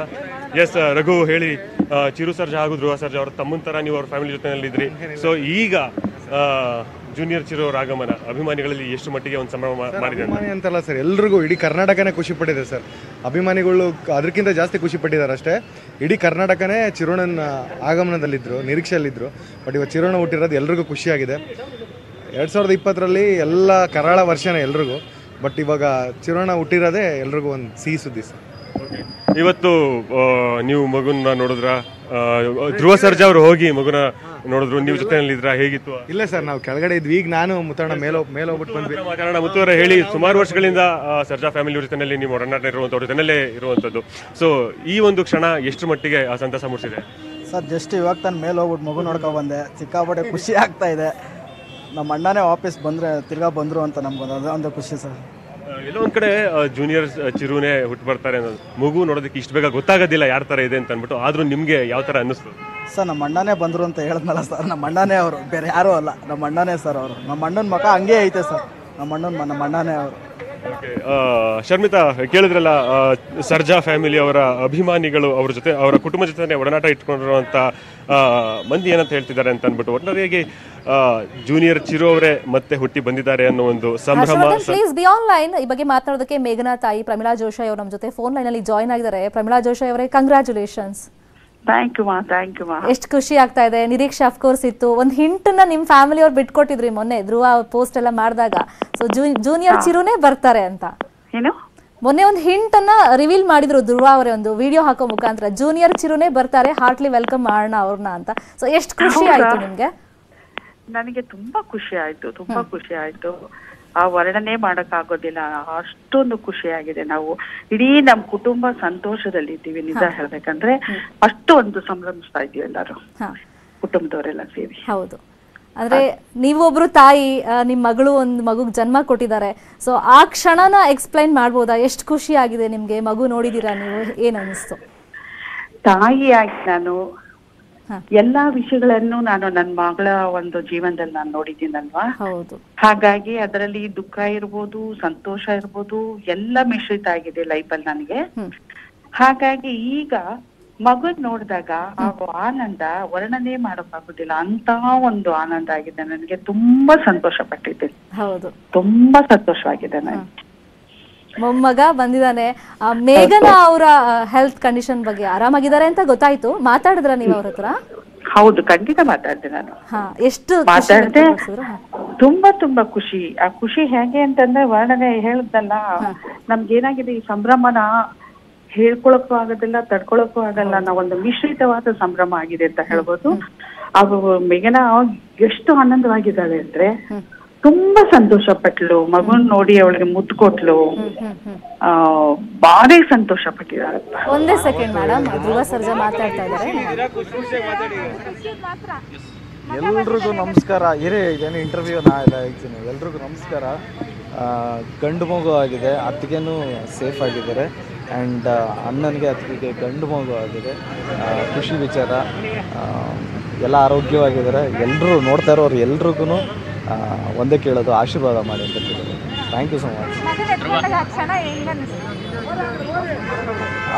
ಎಸ್ ರಘು ಹೇಳಿ ಚಿರು ಸರ್ಜಾ ಹಾಗೂ ಧ್ರುವ ಸರ್ಜಾ ಅವರ ತಮ್ಮನ ಥರ ನೀವು ಅವ್ರ ಫ್ಯಾಮಿಲಿ ಜೊತೆನಲ್ಲಿದ್ರಿ ಸೊ ಈಗ ಜೂನಿಯರ್ ಚಿರೋ ಆಗಮನ ಅಭಿಮಾನಿಗಳಲ್ಲಿ ಎಷ್ಟು ಮಟ್ಟಿಗೆ ಒಂದು ಸಂಭ್ರಮ ಮಾಡಿದೆ ಅಭಿಮಾನಿ ಅಂತಲ್ಲ ಸರ್ ಎಲ್ರಿಗೂ ಇಡೀ ಕರ್ನಾಟಕನೇ ಖುಷಿ ಪಟ್ಟಿದೆ ಸರ್ ಅಭಿಮಾನಿಗಳು ಅದಕ್ಕಿಂತ ಜಾಸ್ತಿ ಖುಷಿ ಪಟ್ಟಿದ್ದಾರೆ ಅಷ್ಟೇ. ಇಡೀ ಕರ್ನಾಟಕನೇ ಚಿರೋಣನ ಆಗಮನದಲ್ಲಿದ್ದರು ನಿರೀಕ್ಷೆಯಲ್ಲಿದ್ದರು ಬಟ್ ಇವತ್ತು ಚಿರೋಣ ಹುಟ್ಟಿರೋದು ಎಲ್ರಿಗೂ ಖುಷಿಯಾಗಿದೆ. ಎರಡು ಸಾವಿರದ ಇಪ್ಪತ್ತರಲ್ಲಿ ಎಲ್ಲ ಕರಾಳ ವರ್ಷನೇ ಎಲ್ರಿಗೂ. ಬಟ್ ಇವಾಗ ಚಿರೋಣ ಹುಟ್ಟಿರೋದೇ ಎಲ್ರಿಗೂ ಒಂದು ಸಿಹಿ ಸುದ್ದಿ ಸರ್ ಇವತ್ತು ನೀವು ಮಗುನ ನೋಡಿದ್ರ? ಧ್ರುವ ಸರ್ಜಾ ಅವರು ಹೋಗಿ ಮಗುನ ನೋಡಿದ್ರು. ನೀವು ಜೊತೆನಲ್ಲಿದ್ರ ಹೇಗಿತ್ತು? ಇಲ್ಲ ಸರ್ ನಾವು ಕೆಳಗಡೆ ಇದ್ವಿ. ಈಗ ನಾನು ಮುತ್ತಣ್ಣ ಮೇಲೆ ಮೇಲೆ ಹೋಗ್ಬಿಟ್ಟು ಬಂದ್ವಿ ಮಾತಾಡೋಣ. ಮುತ್ತುವರ ಹೇಳಿ ಸುಮಾರು ವರ್ಷಗಳಿಂದ ಸರ್ಜಾ ಫ್ಯಾಮಿಲಿ ಜೊತೆನಲ್ಲಿ ನೀವು ಒಡನಾಟ ಇರುವಂಥವ್ರ ಜೊತೆನಲ್ಲೇ ಇರುವಂಥದ್ದು ಸೊ ಈ ಒಂದು ಕ್ಷಣ ಎಷ್ಟು ಮಟ್ಟಿಗೆ ಆ ಸಂತಸ ಮೂಡಿಸಿದೆ? ಸರ್ ಜಸ್ಟ್ ಇವಾಗ ತಾನು ಮೇಲೆ ಹೋಗ್ಬಿಟ್ಟು ಮಗು ನೋಡ್ಕೊ ಬಂದೆ. ಸಿಕ್ಕಾಪಟ್ಟೆ ಖುಷಿ ಆಗ್ತಾ ಇದೆ. ನಮ್ಮ ಅಣ್ಣನೇ ವಾಪಸ್ ಬಂದರೆ ತಿರ್ಗಾ ಬಂದರು ಅಂತ ನಮ್ಗೊಂದು ಅದೇ ಒಂದು ಖುಷಿ ಸರ್. ಎಲ್ಲೋ ಕಡೆ ಜೂನಿಯರ್ ಚಿರುನೇ ಹುಟ್ಟು ಬರ್ತಾರೆ ಮಗು ನೋಡೋದಕ್ಕೆ ಇಷ್ಟು ಬೇಗ ಗೊತ್ತಾಗೋದಿಲ್ಲ ಯಾರ ತರ ಇದೆ ಅಂತ ಅಂದ್ಬಿಟ್ಟು ಆದ್ರೂ ನಿಮ್ಗೆ ಯಾವ ತರ ಅನ್ನಿಸ್ತು ಸರ್, ನಮ್ಮ ಅಣ್ಣನೇ ಬಂದರು ಅಂತ ಹೇಳಿದ್ನಲ್ಲ ಸರ್, ನಮ್ಮ ಅಣ್ಣನೇ ಅವರು, ಬೇರೆ ಯಾರೂ ಅಲ್ಲ, ನಮ್ಮ ಅಣ್ಣನೇ ಸರ್ ಅವರು. ನಮ್ಮ ಅಣ್ಣನ ಮಗ ಹಂಗೆ ಐತೆ ಸರ್, ನಮ್ಮ ಅಣ್ಣನ ನಮ್ಮ ಅಣ್ಣನೇ ಅವರು. ಶರ್ಮಿತಾ ಕೇಳಿದ್ರಲ್ಲ ಆ, ಸರ್ಜಾ ಫ್ಯಾಮಿಲಿ ಅವರ ಅಭಿಮಾನಿಗಳು ಅವರ ಜೊತೆ ಅವರ ಕುಟುಂಬ ಜೊತೆ ಒಡನಾಟ ಇಟ್ಕೊಂಡಿರುವಂತ ಮಂದಿ ಏನಂತ ಹೇಳ್ತಿದ್ದಾರೆ ಅಂತ ಅಂದ್ಬಿಟ್ಟು ಒಟ್ಟಾರೆಯಾಗಿ ಜೂನಿಯರ್ ಚಿರು ಅವರೇ ಮತ್ತೆ ಹುಟ್ಟಿ ಬಂದಿದ್ದಾರೆ ಅನ್ನೋ ಒಂದು ಸಂಭ್ರಮ ಪ್ಲೀಸ್ ಬಿ ಆನ್ಲೈನ್ ಈ ಬಗ್ಗೆ ಮಾತಾಡೋದಕ್ಕೆ ಮೇಘನಾ ತಾಯಿ ಪ್ರಮಿಳಾ ಜೋಶಿ ಅವರು ನಮ್ಮ ಜೊತೆ ಫೋನ್ ಲೈನ್ ಅಲ್ಲಿ ಜಾಯ್ನ್ ಆಗಿದ್ದಾರೆ. ಪ್ರಮಿಳಾ ಜೋಶಿ ಅವರೇ ಕಂಗ್ರ್ಯಾಚುಲೇಷನ್ಸ್ ಥ್ಯಾಂಕ್ ಯು ಮಾ ಥ್ಯಾಂಕ್ ಯು ಮಾ ಎಷ್ಟು ಖುಷಿ ಆಗ್ತಾ ಇದೆ. ನಿರೀಕ್ಷೆ ಅಫ್ಕೋರ್ಸ್ ಇತ್ತು. ಒಂದು ಹಿಂಟನ್ನ ನಿಮ್ಮ ಫ್ಯಾಮಿಲಿ ಅವ್ರು ಬಿಟ್ಕೊಟ್ಟಿದ್ರಿ ಮೊನ್ನೆ ಧ್ರುವ ಪೋಸ್ಟ್ ಎಲ್ಲ ಮಾಡಿದಾಗ. ಸೊ ಜೂನಿಯರ್ ಚಿರುನೇ ಬರ್ತಾರೆ ಅಂತ. ಏನು? ಮೊನ್ನೆ ಒಂದು ಹಿಂಟ್ ಅನ್ನ ರಿವೀಲ್ ಮಾಡಿದ್ರು ಧ್ರುವ ಅವರೇ ಒಂದು ವಿಡಿಯೋ ಹಾಕೋ ಮುಖಾಂತರ. ಜೂನಿಯರ್ ಚಿರುನೇ ಬರ್ತಾರೆ ಹಾರ್ಟ್ಲಿ ವೆಲ್ಕಮ್ ಮಾಡೋಣ ಅವ್ರನ್ನ ಅಂತ. ಸೊ ಎಷ್ಟು ಖುಷಿ ಆಯ್ತು ನಿಮ್ಗೆ? ನನಗೆ ತುಂಬಾ ಖುಷಿ ಆಯ್ತು ತುಂಬಾ ಖುಷಿ ಆಯ್ತು. ಆ ವರ್ಣನೆ ಮಾಡಕ್ ಆಗೋದಿಲ್ಲ ಅಷ್ಟೊಂದು ಖುಷಿಯಾಗಿದೆ. ನಾವು ಇಡೀ ನಮ್ ಕುಟುಂಬ ಸಂತೋಷದಲ್ಲಿ ಇದ್ದೀವಿ ನಿಜ ಹೇಳ್ಬೇಕಂದ್ರೆ ಅಷ್ಟು ಒಂದು ಸಂಭ್ರಮಿಸ್ತಾ ಇದೀವಿ ಎಲ್ಲರೂ. ಕುಟುಂಬದವರೆಲ್ಲ ಸೇರಿ. ಹೌದು. ಅಂದ್ರೆ ನೀವೊಬ್ರು ತಾಯಿ ನಿಮ್ ಮಗಳು ಒಂದು ಮಗುಗ್ ಜನ್ಮ ಕೊಟ್ಟಿದ್ದಾರೆ. ಸೊ ಆ ಕ್ಷಣನ ಎಕ್ಸ್ಪ್ಲೈನ್ ಮಾಡ್ಬೋದಾ? ಎಷ್ಟು ಖುಷಿ ಆಗಿದೆ ನಿಮ್ಗೆ ಮಗು ನೋಡಿದೀರಾ ನೀವು? ಏನ್ ಅನಿಸ್ತು? ತಾಯಿಯಾಗಿ ನಾನು. ಎಲ್ಲಾ ವಿಷಯಗಳನ್ನು ನಾನು ನನ್ನ ಮಗಳ ಒಂದು ಜೀವನದಲ್ಲಿ ನಾನು ನೋಡಿದ್ದೀನಲ್ವಾ? ಹೌದು. ಹಾಗಾಗಿ ಅದರಲ್ಲಿ ದುಃಖ ಇರ್ಬೋದು ಸಂತೋಷ ಇರ್ಬೋದು ಎಲ್ಲ ಮಿಶ್ರಿತ ಆಗಿದೆ ಲೈಫಲ್ಲಿ ನನಗೆ. ಹಾಗಾಗಿ ಈಗ ಮಗನ್ ನೋಡಿದಾಗ ಆಗೋ ಆನಂದ ವರ್ಣನೆ ಮಾಡೋಕ್ಕಾಗುದಿಲ್ಲ. ಅಂತ ಒಂದು ಆನಂದ ಆಗಿದೆ. ನನಗೆ ತುಂಬಾ ಸಂತೋಷ ಪಟ್ಟಿದ್ದೀನಿ ತುಂಬಾ ಸಂತೋಷವಾಗಿದೆ ನನಗೆ. ಮೊಮ್ಮಗ ಬಂದಿದ್ದಾನೆ. ಆ, ಮೇಘನ ಅವರ ಹೆಲ್ತ್ ಕಂಡೀಷನ್ ಬಗ್ಗೆ ಆರಾಮಾಗಿದ್ದಾರೆ ಅಂತ ಗೊತ್ತಾಯ್ತು. ಮಾತಾಡಿದ್ರ ನೀವು ಅವ್ರ ಹತ್ರ? ಹೌದು ಖಂಡಿತ ಮಾತಾಡ್ದೆ ನಾನು. ಎಷ್ಟು ಖುಷಿ ಮಾತಾಡ್ದೆ ತುಂಬಾ ತುಂಬಾ ಖುಷಿ. ಆ ಖುಷಿ ಹೇಗೆ ಅಂತಂದ್ರೆ ವರ್ಣನೆ ಹೇಳುದಲ್ಲ ನಮ್ಗೇನಾಗಿದೆ ಈ ಸಂಭ್ರಮನ ಹೇಳ್ಕೊಳಕ್ಕೂ ಆಗೋದಿಲ್ಲ ತಡ್ಕೊಳಕ್ಕೂ ಆಗಲ್ಲ. ನಾವೊಂದು ಒಂದು ಮಿಶ್ರಿತವಾದ ಸಂಭ್ರಮ ಆಗಿದೆ ಅಂತ ಹೇಳ್ಬೋದು. ಅವು ಮೇಘನ ಎಷ್ಟು ಆನಂದವಾಗಿದ್ದಾಳೆ ಅಂದ್ರೆ ತುಂಬಾ ಸಂತೋಷ ಪಟ್ಲು. ಮಗುನ್ ನೋಡಿ ಅವಳಿಗೆ ಮುದ್ದು ಕೊಟ್ಲು. ಆ ಭಾರಿ ಸಂತೋಷ ಪಟ್ಟಿದ್ದಾಳೆ ಒಂದೇ ಸೆಕೆಂಡ್ ಮೇಡಮ್ ಧ್ರುವ ಸರ್ಜಾ ಮಾತಾಡ್ತಾ ಇದ್ದಾರೆ. ಎಲ್ರಿಗೂ ನಮಸ್ಕಾರ. ಇರೇ ಏನು ಇಂಟರ್ವ್ಯೂ ನಾ ಎಲ್ಲ ಹೇಳ್ತೀನಿ. ಎಲ್ರಿಗೂ ನಮಸ್ಕಾರ. ಆ, ಗಂಡು ಮಗು ಆಗಿದೆ. ಅತ್ತಿಗೆನೂ ಸೇಫ್ ಆಗಿದ್ದಾರೆ. ಆ್ಯಂಡ್ ಅಣ್ಣನಿಗೆ ಅತ್ತಿಗೆ ಗಂಡು ಮಗು ಆಗಿದೆ. ಖುಷಿ ವಿಚಾರ. ಎಲ್ಲ ಆರೋಗ್ಯವಾಗಿದ್ದಾರೆ. ಎಲ್ಲರೂ ನೋಡ್ತಾ ಇರೋರು ಎಲ್ರಿಗೂ ಒಂದೇ ಕೇಳೋದು ಆಶೀರ್ವಾದ ಮಾಡಿ ಅಂತ ಕೇಳೋದು ಥ್ಯಾಂಕ್ ಯು ಸೊ ಮಚ್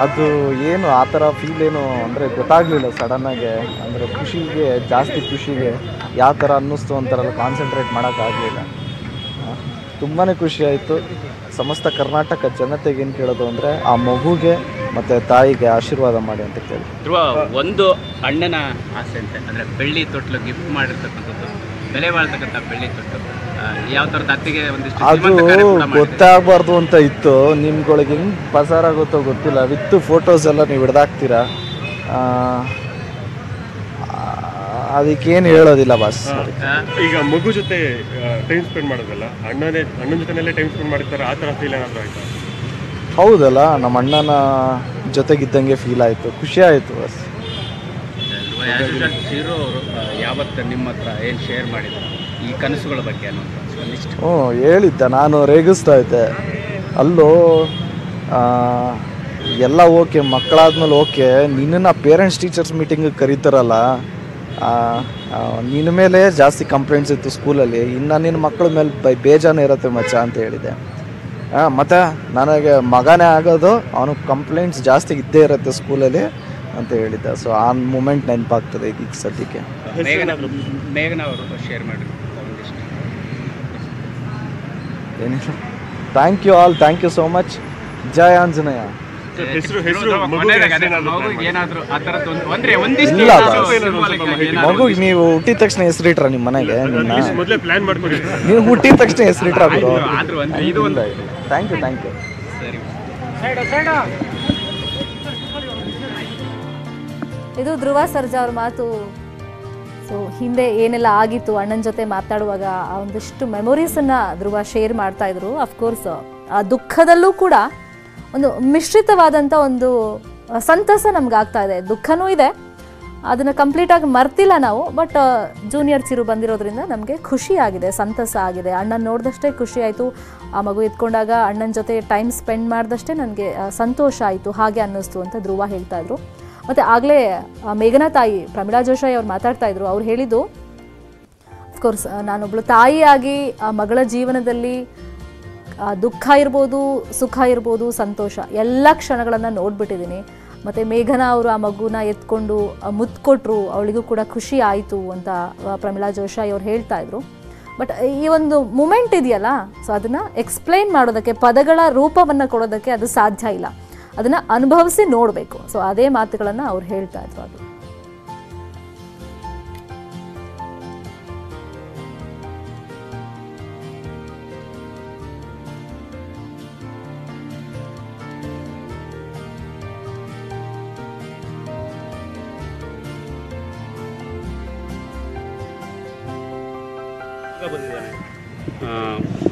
ಅದು ಏನು ಆ ಥರ ಫೀಲ್ ಏನು ಅಂದರೆ ಗೊತ್ತಾಗಲಿಲ್ಲ ಸಡನ್ನಾಗೆ ಅಂದರೆ ಖುಷಿಗೆ, ಜಾಸ್ತಿ ಖುಷಿಗೆ ಯಾವ ಥರ ಅನ್ನಿಸ್ತು ಅಂತಾರಲ್ಲ ಕಾನ್ಸಂಟ್ರೇಟ್ ಮಾಡೋಕ್ಕಾಗಲಿಲ್ಲ ತುಂಬಾ ಖುಷಿ ಆಯಿತು. ಸಮಸ್ತ ಕರ್ನಾಟಕ ಜನತೆಗೆ ಏನು ಕೇಳೋದು ಅಂದರೆ ಆ ಮಗುಗೆ ಮತ್ತು ತಾಯಿಗೆ ಆಶೀರ್ವಾದ ಮಾಡಿ ಅಂತ ಕೇಳಿ ಒಂದು ಅಣ್ಣನ ಆಸೆ ಅಂತೆ. ಅಂದರೆ ಬೆಳ್ಳಿ ತೊಟ್ಲು ಗಿಫ್ಟ್ ಮಾಡಿರ್ತಕ್ಕಂಥದ್ದು. ಬೆಲೆ ಬಾಳ್ತಕ್ಕಂಥ ಬೆಳ್ಳಿ ತೊಟ್ಟು. ಯಾವ ಥರದ ಅತ್ತಿಗೆ ಒಂದಿಷ್ಟು ಅದು. ಗೊತ್ತಾಗಬಾರ್ದು ಅಂತ ಇತ್ತು. ನಿಮ್ಗಳಿಗೆ ಹೆಂಗೆ ಪಸಾರ ಆಗುತ್ತೋ ಗೊತ್ತಿಲ್ಲ. ವಿತ್ ಫೋಟೋಸ್ ಎಲ್ಲ ನೀವು ಹಿಡ್ದಾಕ್ತೀರಾ? ಅದಕ್ಕೇನು ಹೇಳೋದಿಲ್ಲ ಬಸ್ ಈಗ ಮಗು ಜೊತೆ ಟೈಮ್ ಸ್ಪೆಂಡ್ ಮಾಡೋದಲ್ಲ ಅಣ್ಣನೇ ಅಣ್ಣನ ಜೊತೆನಲ್ಲೇ ಟೈಮ್ ಸ್ಪೆಂಡ್ ಮಾಡಿರ್ತಾರೆ ಆ ಥರ ಫೀಲ್ ಏನಾದರೂ ಆಯ್ತಾ? ಹೌದಲ್ಲ ನಮ್ಮ ಅಣ್ಣನ ಜೊತೆಗಿದ್ದಂಗೆ ಫೀಲ್ ಆಯಿತು. ಖುಷಿ ಆಯಿತು ಬಸ್ ಧ್ರುವ as usual ಚಿರು ಹ್ಞೂ ಹೇಳಿದ್ದ, ನಾನು ರೇಗಿಸ್ತಾ ಇದ್ದೆ. ಅಲ್ಲೂ ಎಲ್ಲ ಓಕೆ, ಮಕ್ಕಳಾದ್ಮೇಲೆ ಓಕೆ ನಿನ್ನ ಪೇರೆಂಟ್ಸ್ ಟೀಚರ್ಸ್ ಮೀಟಿಂಗ್ ಕರೀತಾರಲ್ಲ ನಿನ್ನ ಮೇಲೆ ಜಾಸ್ತಿ ಕಂಪ್ಲೇಂಟ್ಸ್ ಇತ್ತು ಸ್ಕೂಲಲ್ಲಿ ಇನ್ನು ನಿನ್ನ ಮಕ್ಕಳ ಮೇಲೆ ಬೈ, ಬೇಜಾನು ಇರುತ್ತೆ ಮಚ್ಚ ಅಂತ ಹೇಳಿದೆ ಮತ್ತು ನನಗೆ ಮಗನೇ ಆಗೋದು, ಅವನು ಕಂಪ್ಲೇಂಟ್ಸ್ ಜಾಸ್ತಿ ಇದ್ದೇ ಇರುತ್ತೆ ಸ್ಕೂಲಲ್ಲಿ ಅಂತ ಹೇಳಿದ್ದ. ಸೊ ಆ ಮೂಮೆಂಟ್ ನೆನಪಾಗ್ತದೆ ಈಗ ಸದ್ಯಕ್ಕೆ. ಶೇರ್ ಏನಿಲ್ಲ. Thank you all thank you so much Jaya Anjaneya. ಮಗು ನೀವು ಹುಟ್ಟಿದ ತಕ್ಷಣ ಹೆಸರಿಟ್ರ ನಿಮ್ಮ ಮನೆಗೆ ನೀವು ಹುಟ್ಟಿದ ತಕ್ಷಣ ಹೆಸರಿಟ್ರ ಗುರು ಆದ್ರೂ ಒಂದು ಇದು ಥ್ಯಾಂಕ್ ಯು ಥ್ಯಾಂಕ್ ಯು ಇದು ಧ್ರುವ ಸರ್ಜಾ ಅವ್ರ ಮಾತು. ಸೊ ಹಿಂದೆ ಏನೆಲ್ಲ ಆಗಿತ್ತು, ಅಣ್ಣನ ಜೊತೆ ಮಾತಾಡುವಾಗ ಆ ಒಂದಿಷ್ಟು ಮೆಮೊರೀಸನ್ನು ಧ್ರುವ ಶೇರ್ ಮಾಡ್ತಾ ಇದ್ರು. ಅಫ್ಕೋರ್ಸ್ ಆ ದುಃಖದಲ್ಲೂ ಕೂಡ ಒಂದು ಮಿಶ್ರಿತವಾದಂಥ ಒಂದು ಸಂತಸ ನಮ್ಗೆ ಆಗ್ತಾ ಇದೆ. ದುಃಖನೂ ಇದೆ. ಅದನ್ನು ಕಂಪ್ಲೀಟಾಗಿ ಮರ್ತಿಲ್ಲ ನಾವು ಬಟ್ ಜೂನಿಯರ್ ಚಿರು ಬಂದಿರೋದ್ರಿಂದ ನಮಗೆ ಖುಷಿ ಆಗಿದೆ, ಸಂತಸ ಆಗಿದೆ. ಅಣ್ಣನ ನೋಡಿದಷ್ಟೇ ಖುಷಿ ಆಯಿತು. ಆ ಮಗು ಎತ್ಕೊಂಡಾಗ ಅಣ್ಣನ ಜೊತೆ ಟೈಮ್ ಸ್ಪೆಂಡ್ ಮಾಡಿದಷ್ಟೇ ನನಗೆ ಸಂತೋಷ ಆಯಿತು. ಹಾಗೆ ಅನ್ನಿಸ್ತು ಅಂತ ಧ್ರುವ ಹೇಳ್ತಾ ಇದ್ರು. ಮತ್ತು ಆಗಲೇ ಮೇಘನಾ ತಾಯಿ, ಪ್ರಮೀಳಾ ಜೋಶಾಯಿ ಅವ್ರು ಮಾತಾಡ್ತಾ ಇದ್ರು. ಅವ್ರು ಹೇಳಿದ್ದು ಅಫ್ಕೋರ್ಸ್ ನಾನೊಬ್ಳು ತಾಯಿಯಾಗಿ, ಆ, ಮಗಳ ಜೀವನದಲ್ಲಿ ದುಃಖ ಇರ್ಬೋದು, ಸುಖ ಇರ್ಬೋದು, ಸಂತೋಷ, ಎಲ್ಲ ಕ್ಷಣಗಳನ್ನು ನೋಡ್ಬಿಟ್ಟಿದ್ದೀನಿ. ಮತ್ತು ಮೇಘನಾ ಅವರು ಆ ಮಗುನ ಎತ್ಕೊಂಡು ಮುತ್ಕೊಟ್ರು, ಅವಳಿಗೂ ಕೂಡ ಖುಷಿ ಆಯಿತು ಅಂತ ಪ್ರಮೀಳಾ ಜೋಶಾಯಿ ಅವ್ರು ಹೇಳ್ತಾ ಇದ್ರು. ಬಟ್, ಈ ಒಂದು ಮೂಮೆಂಟ್ ಇದೆಯಲ್ಲ, ಸೊ ಅದನ್ನು ಎಕ್ಸ್ಪ್ಲೈನ್ ಮಾಡೋದಕ್ಕೆ, ಪದಗಳ ರೂಪವನ್ನು ಕೊಡೋದಕ್ಕೆ ಅದು ಸಾಧ್ಯ ಇಲ್ಲ. ಅದನ್ನು ಅನುಭವಿಸಿ ನೋಡಬೇಕು. ಸೊ ಅದೇ ಮಾತುಗಳನ್ನು ಅವ್ರು ಹೇಳ್ತಾ ಇದ್ರು ಅದು.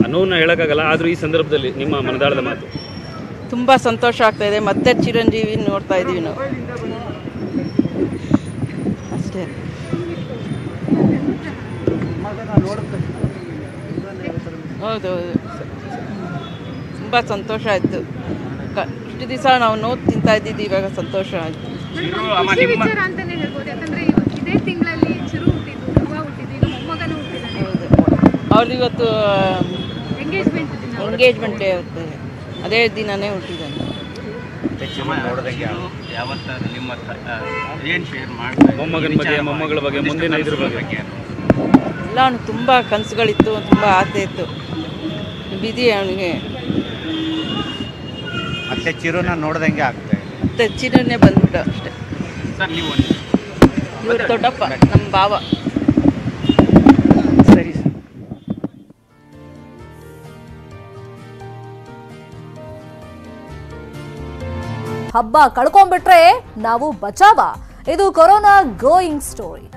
ಅನ್ನೋನ್ನ ಹೇಳೋಕ್ಕಾಗಲ್ಲ, ಆದರೂ ಈ ಸಂದರ್ಭದಲ್ಲಿ ನಿಮ್ಮ ಮನದಾಳದ ಮಾತು. ತುಂಬ ಸಂತೋಷ ಆಗ್ತಾ ಇದೆ. ಮತ್ತೆ ಚಿರಂಜೀವಿ ನೋಡ್ತಾ ಇದ್ದೀವಿ ನಾವು. ಅಷ್ಟೇ. ಹೌದೌದು. ತುಂಬ ಸಂತೋಷ ಆಯಿತು. ಕ ಇಷ್ಟು ದಿವಸ ನಾವು ನೋವು ತಿಂತಾ ಇದ್ದಿದ್ದು ಇವಾಗ ಸಂತೋಷ ಆಯಿತು. ಎಂಗೇಜ್ಮೆಂಟ್ ದಿನ. ಎಂಗೇಜ್ಮೆಂಟ್ ಡೇ ಇರುತ್ತೆ. ಅದೇ ದಿನನೇ ಹುಟ್ಟಿದ್ದಾನೆ. ಯಾವತ್ತಾದ್ರೂ ನಿಮ್ಮ ಏನು ಶೇರ್ ಮಾಡ್ತಾರೆ ಮೊಮ್ಮಗನ ಬಗ್ಗೆ ಮೊಮ್ಮಗಳ ಬಗ್ಗೆ ಮುಂದಿನ ಇದ್ರ ಬಗ್ಗೆ. ಎಲ್ಲ ಅವನು ತುಂಬ ಕನಸುಗಳಿತ್ತು ತುಂಬ ಆಸೆ ಇತ್ತು. ಬಿದಿ ಅವನಿಗೆ. ಮತ್ತೆ ಚಿರುನ ನೋಡ್ದಂಗೆ ಆಗ್ತದೆ ಮತ್ತೆ ಚಿರನೇ ಬಂದ್ಬಿಟ್ಟು ಅಷ್ಟೇ. ಸರ್ ನೀವು ಒಂದು ಇವ್ರು ದೊಡ್ಡಪ್ಪ ನಮ್ಮ ಭಾವ. ಹಬ್ಬ ಕಳ್ಕೊಂಡ್ಬಿಟ್ರೆ ನಾವು ಬಚಾವ. ಇದು ಕೊರೋನಾ ಗೋಯಿಂಗ್ ಸ್ಟೋರಿ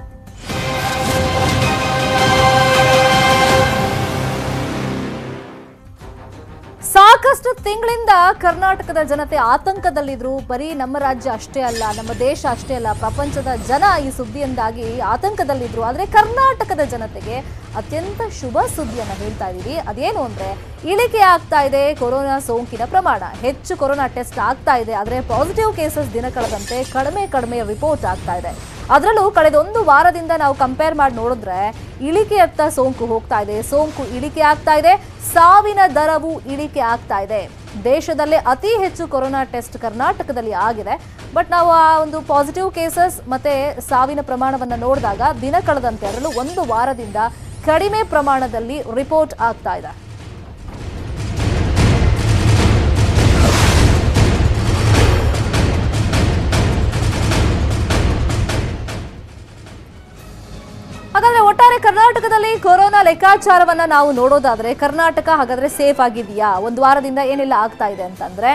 ಸಾಕಷ್ಟು ತಿಂಗಳಿಂದ ಕರ್ನಾಟಕದ ಜನತೆ ಆತಂಕದಲ್ಲಿದ್ರು. ಬರೀ ನಮ್ಮ ರಾಜ್ಯ ಅಷ್ಟೇ ಅಲ್ಲ, ನಮ್ಮ ದೇಶ ಅಷ್ಟೇ ಅಲ್ಲ, ಪ್ರಪಂಚದ ಜನ ಈ ಸುದ್ದಿಯಿಂದಾಗಿ ಆತಂಕದಲ್ಲಿದ್ರು. ಆದ್ರೆ ಕರ್ನಾಟಕದ ಜನತೆಗೆ ಅತ್ಯಂತ ಶುಭ ಸುದ್ದಿಯನ್ನು ಹೇಳ್ತಾ ಇದೀವಿ. ಅದೇನು ಅಂದ್ರೆ ಇಳಿಕೆ ಆಗ್ತಾ ಇದೆ. ಕೊರೋನಾ ಸೋಂಕಿನ ಪ್ರಮಾಣ. ಹೆಚ್ಚು ಕೊರೋನಾ ಟೆಸ್ಟ್ ಆಗ್ತಾ ಇದೆ. ಆದರೆ ಪಾಸಿಟಿವ್ ಕೇಸಸ್ ದಿನ ಕಳೆದಂತೆ ಕಡಿಮೆ ಕಡಿಮೆ ರಿಪೋರ್ಟ್ ಆಗ್ತಾ ಇದೆ. ಅದರಲ್ಲೂ ಕಳೆದ ಒಂದು ವಾರದಿಂದ ನಾವು ಕಂಪೇರ್ ಮಾಡಿ ನೋಡಿದ್ರೆ ಇಳಿಕೆಯತ್ತ ಸೋಂಕು ಹೋಗ್ತಾ ಇದೆ. ಸೋಂಕು ಇಳಿಕೆ ಆಗ್ತಾ ಇದೆ. ಸಾವಿನ ದರವು ಇಳಿಕೆ ಆಗ್ತಾ ಇದೆ. ದೇಶದಲ್ಲೇ ಅತಿ ಹೆಚ್ಚು ಕೊರೋನಾ ಟೆಸ್ಟ್ ಕರ್ನಾಟಕದಲ್ಲಿ ಆಗಿದೆ. ಬಟ್ ನಾವು ಆ ಒಂದು ಪಾಸಿಟಿವ್ ಕೇಸಸ್ ಮತ್ತೆ ಸಾವಿನ ಪ್ರಮಾಣವನ್ನು ನೋಡಿದಾಗ ದಿನ ಕಳೆದಂತೆ ಅದರಲ್ಲೂ ಒಂದು ವಾರದಿಂದ ಕಡಿಮೆ ಪ್ರಮಾಣದಲ್ಲಿ ರಿಪೋರ್ಟ್ ಆಗ್ತಾ ಇದೆ. ಕರ್ನಾಟಕದಲ್ಲಿ ಕೊರೋನಾ ಲೆಕ್ಕಾಚಾರವನ್ನ ನಾವು ನೋಡೋದಾದ್ರೆ ಕರ್ನಾಟಕ ಹಾಗಾದ್ರೆ ಸೇಫ್ ಆಗಿದೆಯಾ? ಒಂದು ವಾರದಿಂದ ಏನೆಲ್ಲ ಆಗ್ತಾ ಇದೆ ಅಂತಂದ್ರೆ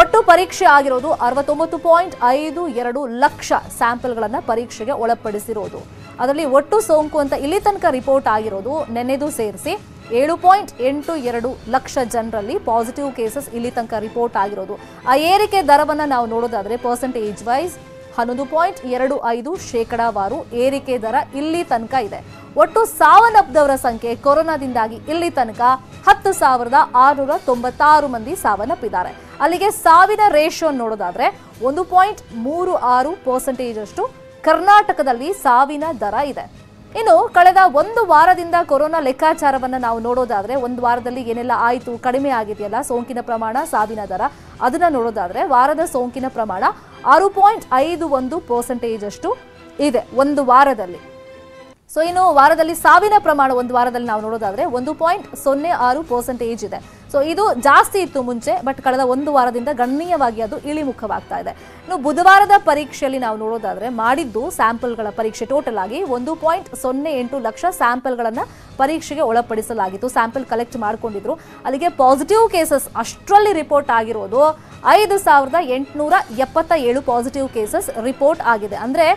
ಒಟ್ಟು ಪರೀಕ್ಷೆ ಆಗಿರೋದು ಅರವತ್ತೊಂಬತ್ತು ಪಾಯಿಂಟ್ ಐದು ಎರಡು ಲಕ್ಷ ಸ್ಯಾಂಪಲ್ಗಳನ್ನ ಪರೀಕ್ಷೆಗೆ ಒಳಪಡಿಸಿರೋದು. ಅದರಲ್ಲಿ ಒಟ್ಟು ಸೋಂಕು ಅಂತ ಇಲ್ಲಿ ತನಕ ರಿಪೋರ್ಟ್ ಆಗಿರೋದು ನೆನ್ನೆದು ಸೇರಿಸಿ ಏಳು ಪಾಯಿಂಟ್ ಎಂಟು ಎರಡು ಲಕ್ಷ ಜನರಲ್ಲಿ ಪಾಸಿಟಿವ್ ಕೇಸಸ್ ಇಲ್ಲಿ ತನಕ ರಿಪೋರ್ಟ್ ಆಗಿರೋದು. ಆ ಏರಿಕೆ ದರವನ್ನ ನಾವು ನೋಡೋದಾದ್ರೆ ಪರ್ಸೆಂಟೇಜ್ ವೈಸ್ ಹನ್ನೊಂದು ಪಾಯಿಂಟ್ ಎರಡು ಐದು ಶೇಕಡಾವಾರು ಏರಿಕೆ ದರ ಇಲ್ಲಿ ತನಕ ಇದೆ. ಒಟ್ಟು ಸಾವನ್ನಪ್ಪಿದವರ ಸಂಖ್ಯೆ ಕೊರೋನಾದಿಂದಾಗಿ ಇಲ್ಲಿ ತನಕ ಹತ್ತು ಸಾವಿರದ ಆರುನೂರ ತೊಂಬತ್ತಾರು ಮಂದಿ ಸಾವನ್ನಪ್ಪಿದ್ದಾರೆ. ಅಲ್ಲಿಗೆ ಸಾವಿನ ರೇಷಿಯೋ ನೋಡೋದಾದ್ರೆ ಒಂದು ಪಾಯಿಂಟ್ ಮೂರು ಆರು ಪರ್ಸೆಂಟೇಜ್ ಅಷ್ಟು ಕರ್ನಾಟಕದಲ್ಲಿ ಸಾವಿನ ದರ ಇದೆ. ಇನ್ನು ಕಳೆದ ಒಂದು ವಾರದಿಂದ ಕೊರೋನಾ ಲೆಕ್ಕಾಚಾರವನ್ನು ನಾವು ನೋಡೋದಾದ್ರೆ ಒಂದು ವಾರದಲ್ಲಿ ಏನೆಲ್ಲ ಆಯಿತು, ಕಡಿಮೆ ಆಗಿದೆಯಲ್ಲ ಸೋಂಕಿನ ಪ್ರಮಾಣ, ಸಾವಿನ ದರ, ಅದನ್ನ ನೋಡೋದಾದ್ರೆ ವಾರದ ಸೋಂಕಿನ ಪ್ರಮಾಣ ಆರು ಪಾಯಿಂಟ್ ಐದು ಒಂದು ಪರ್ಸೆಂಟೇಜ್ ಅಷ್ಟು ಇದೆ ಒಂದು ವಾರದಲ್ಲಿ. ಸೊ ಇನ್ನು ವಾರದಲ್ಲಿ ಸಾವಿನ ಪ್ರಮಾಣ ಒಂದು ವಾರದಲ್ಲಿ ನಾವು ನೋಡೋದಾದ್ರೆ ಒಂದು ಪಾಯಿಂಟ್ ಸೊನ್ನೆ ಆರು ಪರ್ಸೆಂಟೇಜ್ ಇದೆ. ಸೊ ಇದು ಜಾಸ್ತಿ ಇತ್ತು ಮುಂಚೆ ಬಟ್ ಕಳೆದ ಒಂದು ವಾರದಿಂದ ಗಣನೀಯವಾಗಿ ಅದು ಇಳಿಮುಖವಾಗ್ತಾ ಇದೆ. ಇನ್ನು ಬುಧವಾರದ ಪರೀಕ್ಷೆಯಲ್ಲಿ ನಾವು ನೋಡೋದಾದ್ರೆ ಮಾಡಿದ್ದು ಸ್ಯಾಂಪಲ್ಗಳ ಪರೀಕ್ಷೆ ಟೋಟಲ್ ಆಗಿ ಒಂದು ಪಾಯಿಂಟ್ ಸೊನ್ನೆ ಎಂಟು ಲಕ್ಷ ಸ್ಯಾಂಪಲ್ಗಳನ್ನು ಪರೀಕ್ಷೆಗೆ ಒಳಪಡಿಸಲಾಗಿತ್ತು. Sample collect ಮಾಡಿಕೊಂಡಿದ್ರು. ಅಲ್ಲಿಗೆ ಪಾಸಿಟಿವ್ ಕೇಸಸ್ ಅಷ್ಟರಲ್ಲಿ ರಿಪೋರ್ಟ್ ಆಗಿರೋದು ಐದು ಸಾವಿರದ ಎಂಟುನೂರ ಎಪ್ಪತ್ತ ಏಳು ಪಾಸಿಟಿವ್ ಕೇಸಸ್ ರಿಪೋರ್ಟ್ ಆಗಿದೆ. ಅಂದ್ರೆ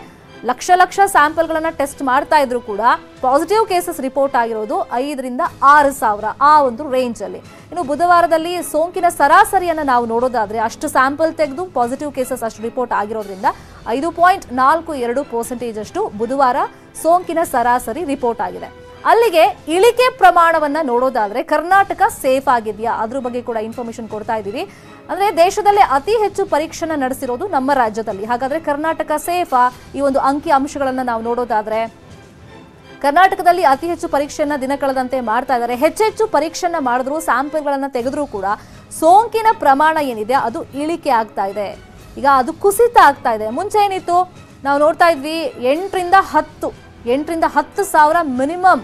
ಲಕ್ಷ ಲಕ್ಷ ಸ್ಯಾಂಪಲ್ಗಳನ್ನು ಟೆಸ್ಟ್ ಮಾಡ್ತಾ ಇದ್ರು ಕೂಡ ಪಾಸಿಟಿವ್ ಕೇಸಸ್ ರಿಪೋರ್ಟ್ ಆಗಿರೋದು ಐದರಿಂದ ಆರು ಸಾವಿರ ಆ ಒಂದು ರೇಂಜ್ ಅಲ್ಲಿ ಇನ್ನು ಬುಧವಾರದಲ್ಲಿ ಸೋಂಕಿನ ಸರಾಸರಿಯನ್ನ ನಾವು ನೋಡೋದಾದ್ರೆ ಅಷ್ಟು ಸ್ಯಾಂಪಲ್ ತೆಗೆದು ಪಾಸಿಟಿವ್ ಕೇಸಸ್ ಅಷ್ಟು ರಿಪೋರ್ಟ್ ಆಗಿರೋದ್ರಿಂದ ಐದು ಪಾಯಿಂಟ್ ನಾಲ್ಕು ಎರಡು ಪರ್ಸೆಂಟೇಜ್ ಅಷ್ಟು ಬುಧವಾರ ಸೋಂಕಿನ ಸರಾಸರಿ ರಿಪೋರ್ಟ್ ಆಗಿದೆ. ಅಲ್ಲಿಗೆ ಇಳಿಕೆ ಪ್ರಮಾಣವನ್ನ ನೋಡೋದಾದ್ರೆ ಕರ್ನಾಟಕ ಸೇಫ್ ಆಗಿದೆಯಾ? ಅದ್ರ ಬಗ್ಗೆ ಕೂಡ ಇನ್ಫಾರ್ಮೇಶನ್ ಕೊಡ್ತಾ ಇದ್ದೀವಿ. ಅಂದ್ರೆ ದೇಶದಲ್ಲೇ ಅತಿ ಹೆಚ್ಚು ಪರೀಕ್ಷೆನ ನಡೆಸಿರೋದು ನಮ್ಮ ರಾಜ್ಯದಲ್ಲಿ. ಹಾಗಾದ್ರೆ ಕರ್ನಾಟಕ ಸೇಫಾ ಈ ಒಂದು ಅಂಕಿ ಅಂಶಗಳನ್ನ ನಾವು ನೋಡೋದಾದ್ರೆ, ಕರ್ನಾಟಕದಲ್ಲಿ ಅತಿ ಹೆಚ್ಚು ಪರೀಕ್ಷೆಯನ್ನ ದಿನ ಕಳೆದಂತೆ ಮಾಡ್ತಾ ಇದ್ದಾರೆ. ಹೆಚ್ಚೆಚ್ಚು ಪರೀಕ್ಷೆನ ಮಾಡಿದ್ರು ಸ್ಯಾಂಪಲ್ಗಳನ್ನು ತೆಗೆದ್ರೂ ಕೂಡ ಸೋಂಕಿನ ಪ್ರಮಾಣ ಏನಿದೆ ಅದು ಇಳಿಕೆ ಆಗ್ತಾ ಇದೆ. ಈಗ ಅದು ಕುಸಿತ ಆಗ್ತಾ ಇದೆ. ಮುಂಚೆ ಏನಿತ್ತು? ನಾವು ನೋಡ್ತಾ ಇದ್ವಿ, ಎಂಟರಿಂದ ಹತ್ತು ಎಂಟರಿಂದ ಹತ್ತು ಸಾವಿರ ಮಿನಿಮಮ್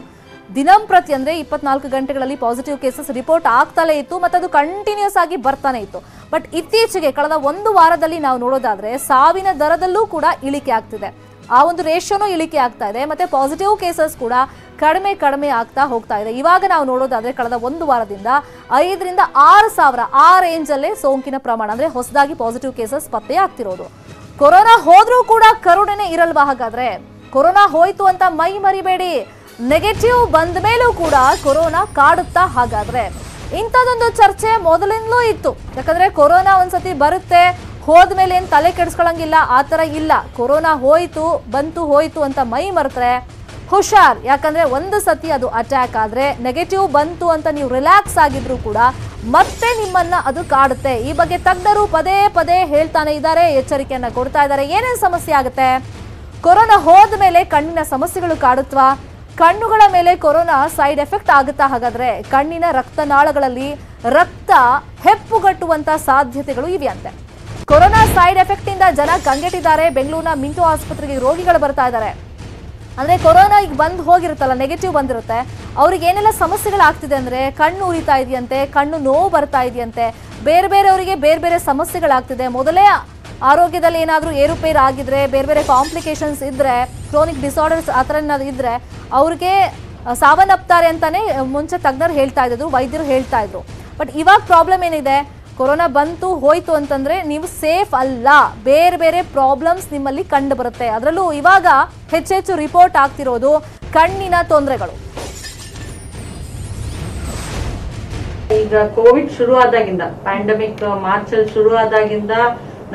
ದಿನಂಪ್ರತಿ ಅಂದ್ರೆ ಇಪ್ಪತ್ನಾಲ್ಕು ಗಂಟೆಗಳಲ್ಲಿ ಪಾಸಿಟಿವ್ ಕೇಸಸ್ ರಿಪೋರ್ಟ್ ಆಗ್ತಲೇ ಇತ್ತು ಮತ್ತು ಅದು ಕಂಟಿನ್ಯೂಸ್ ಆಗಿ ಬರ್ತಾನೆ ಇತ್ತು. ಬಟ್ ಇತ್ತೀಚೆಗೆ ಕಳೆದ ಒಂದು ವಾರದಲ್ಲಿ ನಾವು ನೋಡೋದಾದ್ರೆ ಸಾವಿನ ದರದಲ್ಲೂ ಕೂಡ ಇಳಿಕೆ ಆಗ್ತಿದೆ. ಆ ಒಂದು ರೇಷಿಯೋನು ಇಳಿಕೆ ಆಗ್ತಾ ಇದೆ ಮತ್ತೆ ಪಾಸಿಟಿವ್ ಕೇಸಸ್ ಕೂಡ ಕಡಿಮೆ ಕಡಿಮೆ ಆಗ್ತಾ ಹೋಗ್ತಾ ಇದೆ. ಇವಾಗ ನಾವು ನೋಡೋದಾದ್ರೆ ಕಳೆದ ಒಂದು ವಾರದಿಂದ ಐದರಿಂದ ಆರು ಸಾವಿರ ಆ ರೇಂಜ್ ಅಲ್ಲೇ ಸೋಂಕಿನ ಪ್ರಮಾಣ ಅಂದ್ರೆ ಹೊಸದಾಗಿ ಪಾಸಿಟಿವ್ ಕೇಸಸ್ ಪತ್ತೆ ಆಗ್ತಿರೋದು. ಕೊರೋನಾ ಹೋದ್ರೂ ಕೂಡ ಕರುಣೆನೇ ಇರಲ್ವಾ ಹಾಗಾದ್ರೆ? ಕೊರೋನಾ ಹೋಯ್ತು ಅಂತ ಮೈ ಮರಿಬೇಡಿ. ನೆಗೆಟಿವ್ ಬಂದ ಮೇಲೂ ಕೂಡ ಕೊರೋನಾ ಕಾಡುತ್ತಾ ಹಾಗಾದ್ರೆ. ಇಂಥದ್ದೊಂದು ಚರ್ಚೆ ಮೊದಲಿಂದಲೂ ಇತ್ತು. ಯಾಕಂದ್ರೆ ಕೊರೋನಾ ಒಂದ್ಸತಿ ಬರುತ್ತೆ ಹೋದ್ಮೇಲೆ ಏನ್ ತಲೆ ಕೆಡಿಸ್ಕೊಳಂಗಿಲ್ಲ, ಆ ಥರ ಇಲ್ಲ. ಕೊರೋನಾ ಹೋಯ್ತು, ಬಂತು, ಹೋಯ್ತು ಅಂತ ಮೈ ಮರೆತ್ರೆ ಹುಷಾರ್. ಯಾಕಂದ್ರೆ ಒಂದು ಸತಿ ಅದು ಅಟ್ಯಾಕ್ ಆದ್ರೆ ನೆಗೆಟಿವ್ ಬಂತು ಅಂತ ನೀವು ರಿಲ್ಯಾಕ್ಸ್ ಆಗಿದ್ರು ಕೂಡ ಮತ್ತೆ ನಿಮ್ಮನ್ನ ಅದು ಕಾಡುತ್ತೆ. ಈ ಬಗ್ಗೆ ತಜ್ಞರು ಪದೇ ಪದೇ ಹೇಳ್ತಾನೆ ಇದ್ದಾರೆ, ಎಚ್ಚರಿಕೆಯನ್ನ ಕೊಡ್ತಾ ಇದ್ದಾರೆ. ಏನೇನು ಸಮಸ್ಯೆ ಆಗುತ್ತೆ? ಕೊರೋನಾ ಹೋದ ಮೇಲೆ ಕಣ್ಣಿನ ಸಮಸ್ಯೆಗಳು ಕಾಡುತ್ತವಾ ಕಣ್ಣುಗಳ ಮೇಲೆ ಕೊರೋನಾ ಸೈಡ್ ಎಫೆಕ್ಟ್ ಆಗುತ್ತಾ? ಹಾಗಾದ್ರೆ ಕಣ್ಣಿನ ರಕ್ತನಾಳಗಳಲ್ಲಿ ರಕ್ತ ಹೆಪ್ಪುಗಟ್ಟುವಂತ ಸಾಧ್ಯತೆಗಳು ಇವೆಯಂತೆ. ಕೊರೋನಾ ಸೈಡ್ ಎಫೆಕ್ಟ್ ಇಂದ ಜನ ಕಂಗೆಟ್ಟಿದ್ದಾರೆ ಬೆಂಗಳೂರಿನ ಮಿಂಟು ಆಸ್ಪತ್ರೆಗೆ ರೋಗಿಗಳು ಬರ್ತಾ ಇದ್ದಾರೆ. ಅಂದ್ರೆ ಕೊರೋನಾ ಈಗ ಬಂದು ಹೋಗಿರುತ್ತಲ್ಲ ನೆಗೆಟಿವ್ ಬಂದಿರುತ್ತೆ. ಅವ್ರಿಗೆ ಏನೆಲ್ಲ ಸಮಸ್ಯೆಗಳಾಗ್ತಿದೆ ಅಂದ್ರೆ ಕಣ್ಣು ಉರಿತಾ ಇದೆಯಂತೆ, ಕಣ್ಣು ನೋವು ಬರ್ತಾ ಇದೆಯಂತೆ. ಬೇರೆ ಬೇರೆಯವರಿಗೆ ಬೇರೆ ಬೇರೆ ಸಮಸ್ಯೆಗಳಾಗ್ತಿದೆ. ಮೊದಲೇ ಆರೋಗ್ಯದಲ್ಲಿ ಏನಾದರೂ ಏರುಪೇರು ಆಗಿದ್ರೆ, ಬೇರೆ ಬೇರೆ ಕಾಂಪ್ಲಿಕೇಶನ್ಸ್ ಇದ್ರೆ ಕ್ರೋನಿಕ್ ಡಿಸಾರ್ಡರ್ಸ್ ಆ ಥರ ಏನಾದ್ರು ಇದ್ರೆ ಅವ್ರಿಗೆ ಸಾವನ್ನಪ್ತಾರೆ ಅಂತಾನೆ ಮುಂಚೆ ತಜ್ಞರು ಹೇಳ್ತಾ ಇದ್ರು ವೈದ್ಯರು ಹೇಳ್ತಾ ಇದ್ರು. ಬಟ್ ಇವಾಗ ಪ್ರಾಬ್ಲಮ್ ಏನಿದೆ? ಕೊರೋನಾ ಬಂತು, ಹೋಯ್ತು ಅಂತಂದ್ರೆ ನೀವು ಸೇಫ್ ಅಲ್ಲ. ಬೇರೆ ಬೇರೆ ಪ್ರಾಬ್ಲಮ್ಸ್ ನಿಮ್ಮಲ್ಲಿ ಕಂಡು ಬರುತ್ತೆ ಅದರಲ್ಲೂ ಇವಾಗ ಹೆಚ್ಚೆಚ್ಚು ರಿಪೋರ್ಟ್ ಆಗ್ತಿರೋದು ಕಣ್ಣಿನ ತೊಂದರೆಗಳು. ಈಗ ಕೋವಿಡ್ ಶುರು ಆದಾಗಿಂದ ಪ್ಯಾಂಡಮಿಕ್ ಮಾರ್ಚ್ ಅಲ್ಲಿ ಶುರು ಆದಾಗಿಂದ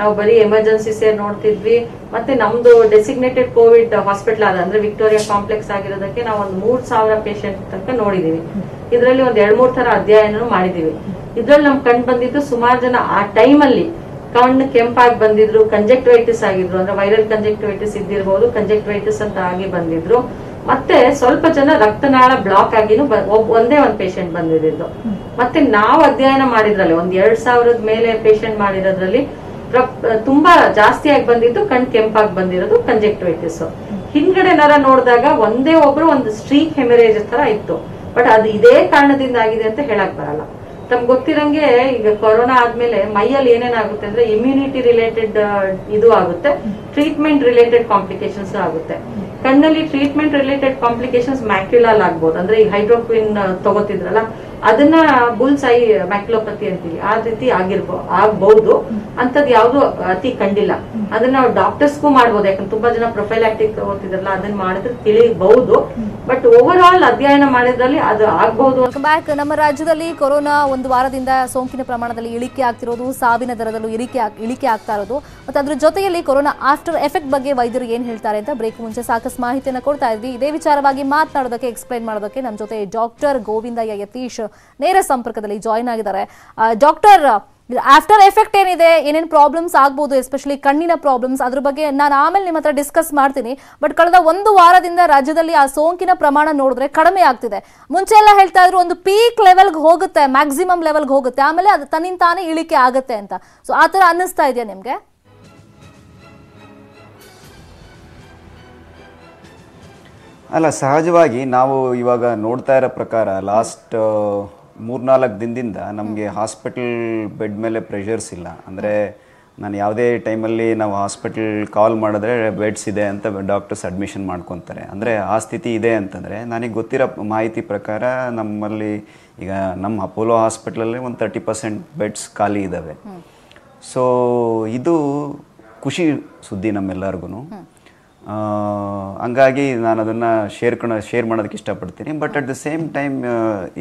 ನಾವು ಬರೀ ಎಮರ್ಜೆನ್ಸಿ ಸೇರ್ ನೋಡ್ತಿದ್ವಿ. ಮತ್ತೆ ನಮ್ದು ಡೆಸಿಗ್ನೇಟೆಡ್ ಕೋವಿಡ್ ಹಾಸ್ಪಿಟಲ್ ಆದ ಅಂದ್ರೆ ವಿಕ್ಟೋರಿಯಾ ಕಾಂಪ್ಲೆಕ್ಸ್ ಆಗಿರೋದಕ್ಕೆ ನಾವು ಒಂದು ಮೂರ್ ಸಾವಿರ ಪೇಷಂಟ್ ತನಕ ನೋಡಿದೀವಿ. ಇದರಲ್ಲಿ ಒಂದ್ ಎರಡ್ ಮೂರ್ ತರ ಅಧ್ಯಯನ ಮಾಡಿದೀವಿ. ಇದ್ರಲ್ಲಿ ನಮ್ ಕಂಡು ಬಂದಿದ್ದು ಸುಮಾರು ಜನ ಆ ಟೈಮಲ್ಲಿ ಕಣ್ಣು ಕೆಂಪಾಗಿ ಬಂದಿದ್ರು ಕಂಜೆಕ್ಟಿವೈಟಿಸ್ ಆಗಿದ್ರು, ಅಂದ್ರೆ ವೈರಲ್ ಕಂಜೆಕ್ಟಿವೈಟಿಸ್ ಇದ್ದಿರಬಹುದು ಕಂಜೆಕ್ಟಿವೈಟಿಸ್ ಅಂತ ಆಗಿ ಬಂದಿದ್ರು. ಮತ್ತೆ ಸ್ವಲ್ಪ ಜನ ರಕ್ತನಾಳ ಬ್ಲಾಕ್ ಆಗಿನೂ ಒಂದೇ ಒಂದ್ ಪೇಷಂಟ್ ಬಂದಿದ್ದು ಮತ್ತೆ ನಾವು ಅಧ್ಯಯನ ಮಾಡಿದ್ರಲ್ಲಿ, ಒಂದ್ ಎರಡ್ ಸಾವಿರದ ಮೇಲೆ ಪೇಷಂಟ್ ಮಾಡಿರೋದ್ರಲ್ಲಿ ತುಂಬಾ ಜಾಸ್ತಿಯಾಗಿ ಬಂದಿದ್ದು ಕಣ್ ಕೆಂಪಾಗಿ ಬಂದಿರೋದು ಕಂಜೆಕ್ಟಿವೈಟಿಸ್ ಹಿಂದ್ಗಡೆ ನರ ನೋಡಿದಾಗ ಒಂದೇ ಒಬ್ರು ಒಂದು ಸ್ಟ್ರೀಕ್ ಹೆಮರೇಜ್ ತರ ಇತ್ತು. ಬಟ್ ಅದು ಇದೇ ಕಾರಣದಿಂದ ಆಗಿದೆ ಅಂತ ಹೇಳಕ್ ಬರಲ್ಲ. ತಮ್ಗೆ ಗೊತ್ತಿರಂಗೆ ಈಗ ಕೊರೋನಾ ಆದ್ಮೇಲೆ ಮೈಯಲ್ಲಿ ಏನೇನಾಗುತ್ತೆ ಅಂದ್ರೆ ಇಮ್ಯುನಿಟಿ ರಿಲೇಟೆಡ್ ಇದು ಆಗುತ್ತೆ. ಟ್ರೀಟ್ಮೆಂಟ್ ರಿಲೇಟೆಡ್ ಕಾಂಪ್ಲಿಕೇಶನ್ಸ್ ಆಗುತ್ತೆ. ಕಣ್ಣಲ್ಲಿ ಟ್ರೀಟ್ಮೆಂಟ್ ರಿಲೇಟೆಡ್ ಕಾಂಪ್ಲಿಕೇಶನ್ಸ್ ಮ್ಯಾಕ್ಯುಲಲ್ ಆಗ್ಬೋದು. ಅಂದ್ರೆ ಈ ಹೈಡ್ರೋಕ್ವಿನ್ ತಗೋತಿದ್ರಲ್ಲ ಅದನ್ನ ಬುಲ್ಸಾಯಿ ಮ್ಯಾಕ್ಲೋಪತಿ ಅಂತೀವಿ. ಆ ರೀತಿ ಆಗಿರ್ಬೋ ಆಗ್ಬಹುದು ಅಂತದ್ ಯಾವ್ದು ಅತಿ ಕಂಡಿಲ್ಲ. ಅದನ್ನ ನಾವು ಡಾಕ್ಟರ್ಸ್ಗೂ ಮಾಡ್ಬೋದು. ಯಾಕಂದ್ರೆ ತುಂಬಾ ಜನ ಪ್ರೊಫೈಲಾಕ್ಟಿಕ್ ಓದ್ತಿದ್ರಲ್ಲ ಅದನ್ನ ಮಾಡಿದ್ರೆ ತಿಳಿಬಹುದು ಬಟ್ ಓವರ್ ಆಲ್ ಅಧ್ಯಯನ ಮಾಡಿದ್ರಲ್ಲಿ ಅದು ಆಗ್ಬಹುದು ಬ್ಯಾಕ್ ನಮ್ಮ ರಾಜ್ಯದಲ್ಲಿ ಕೊರೋನಾ ಒಂದು ವಾರದಿಂದ ಸೋಂಕಿನ ಪ್ರಮಾಣದಲ್ಲಿ ಇಳಿಕೆ ಆಗ್ತಿರೋದು ಸಾವಿನ ದರದಲ್ಲೂ ಇಳಿಕೆ ಇಳಿಕೆ ಆಗ್ತಾ ಇರೋದು. ಮತ್ತೆ ಅದ್ರ ಜೊತೆಯಲ್ಲಿ ಕೊರೋನಾ ಆಫ್ಟರ್ ಎಫೆಕ್ಟ್ ಬಗ್ಗೆ ವೈದ್ಯರು ಏನ್ ಹೇಳ್ತಾರೆ ಅಂತ ಬ್ರೇಕ್ ಮುಂಚೆ ಸಾಕಷ್ಟು ಮಾಹಿತಿಯನ್ನು ಕೊಡ್ತಾ ಇದ್ವಿ. ಇದೇ ವಿಚಾರವಾಗಿ ಮಾತನಾಡೋದಕ್ಕೆ ಎಕ್ಸ್ಪ್ಲೈನ್ ಮಾಡೋದಕ್ಕೆ ನಮ್ಮ ಜೊತೆ ಡಾಕ್ಟರ್ ಗೋವಿಂದಯ್ಯ ಯತೀಶ್ ನೇರ ಸಂಪರ್ಕದಲ್ಲಿ ಜಾಯಿನ್ ಆಗಿದ್ದಾರೆ. ಡಾಕ್ಟರ್ ಆಫ್ಟರ್ ಎಫೆಕ್ಟ್ ಏನಿದೆ, ಏನೇನು ಪ್ರಾಬ್ಲಮ್ಸ್ ಆಗ್ಬೋದು ಎಸ್ಪೆಷಲಿ ಕಣ್ಣಿನ ಪ್ರಾಬ್ಲಮ್ಸ್ ಅದ್ರ ಬಗ್ಗೆ ನಾನು ಆಮೇಲೆ ನಿಮ್ಮ ಹತ್ರ ಡಿಸ್ಕಸ್ ಮಾಡ್ತೀನಿ. ಬಟ್ ಕಳೆದ ಒಂದು ವಾರದಿಂದ ರಾಜ್ಯದಲ್ಲಿ ಆ ಸೋಂಕಿನ ಪ್ರಮಾಣ ನೋಡಿದ್ರೆ ಕಡಿಮೆ ಆಗ್ತಿದೆ. ಮುಂಚೆ ಎಲ್ಲ ಹೇಳ್ತಾ ಇದ್ರು ಒಂದು ಪೀಕ್ ಲೆವೆಲ್ಗೆ ಹೋಗುತ್ತೆ ಮ್ಯಾಕ್ಸಿಮಮ್ ಲೆವೆಲ್ಗೆ ಹೋಗುತ್ತೆ. ಆಮೇಲೆ ಅದು ತನ್ನಿಂದ ತಾನೇ ಇಳಿಕೆ ಆಗುತ್ತೆ ಅಂತ. ಸೊ ಆ ಥರ ಅನ್ನಿಸ್ತಾ ಇದೆಯಾ ನಿಮಗೆ? ಅಲ್ಲ ಸಹಜವಾಗಿ ನಾವು ಇವಾಗ ನೋಡ್ತಾ ಇರೋ ಪ್ರಕಾರ ಲಾಸ್ಟ್ ಮೂರ್ನಾಲ್ಕು ದಿನದಿಂದ ನಮಗೆ ಹಾಸ್ಪಿಟಲ್ ಬೆಡ್ ಮೇಲೆ ಪ್ರೆಷರ್ಸ್ ಇಲ್ಲ. ಅಂದರೆ ನಾನು ಯಾವುದೇ ಟೈಮಲ್ಲಿ ನಾವು ಹಾಸ್ಪಿಟಲ್ ಕಾಲ್ ಮಾಡಿದ್ರೆ ಬೆಡ್ಸ್ ಇದೆ ಅಂತ ಡಾಕ್ಟರ್ಸ್ ಅಡ್ಮಿಷನ್ ಮಾಡ್ಕೊತಾರೆ. ಅಂದರೆ ಆ ಸ್ಥಿತಿ ಇದೆ ಅಂತಂದರೆ ನನಗೆ ಗೊತ್ತಿರೋ ಮಾಹಿತಿ ಪ್ರಕಾರ ನಮ್ಮಲ್ಲಿ ಈಗ ನಮ್ಮ ಅಪೋಲೋ ಹಾಸ್ಪಿಟ್ಲಲ್ಲಿ ಒಂದು ತರ್ಟಿ ಪರ್ಸೆಂಟ್ ಬೆಡ್ಸ್ ಖಾಲಿ ಇದ್ದಾವೆ. ಸೊ ಇದು ಖುಷಿ ಸುದ್ದಿ ನಮ್ಮೆಲ್ಲರಿಗೂ ಹಂಗಾಗಿ ನಾನು ಅದನ್ನು ಶೇರ್ ಶೇರ್ ಮಾಡೋದಕ್ಕೆ ಇಷ್ಟಪಡ್ತೀನಿ. But at the same time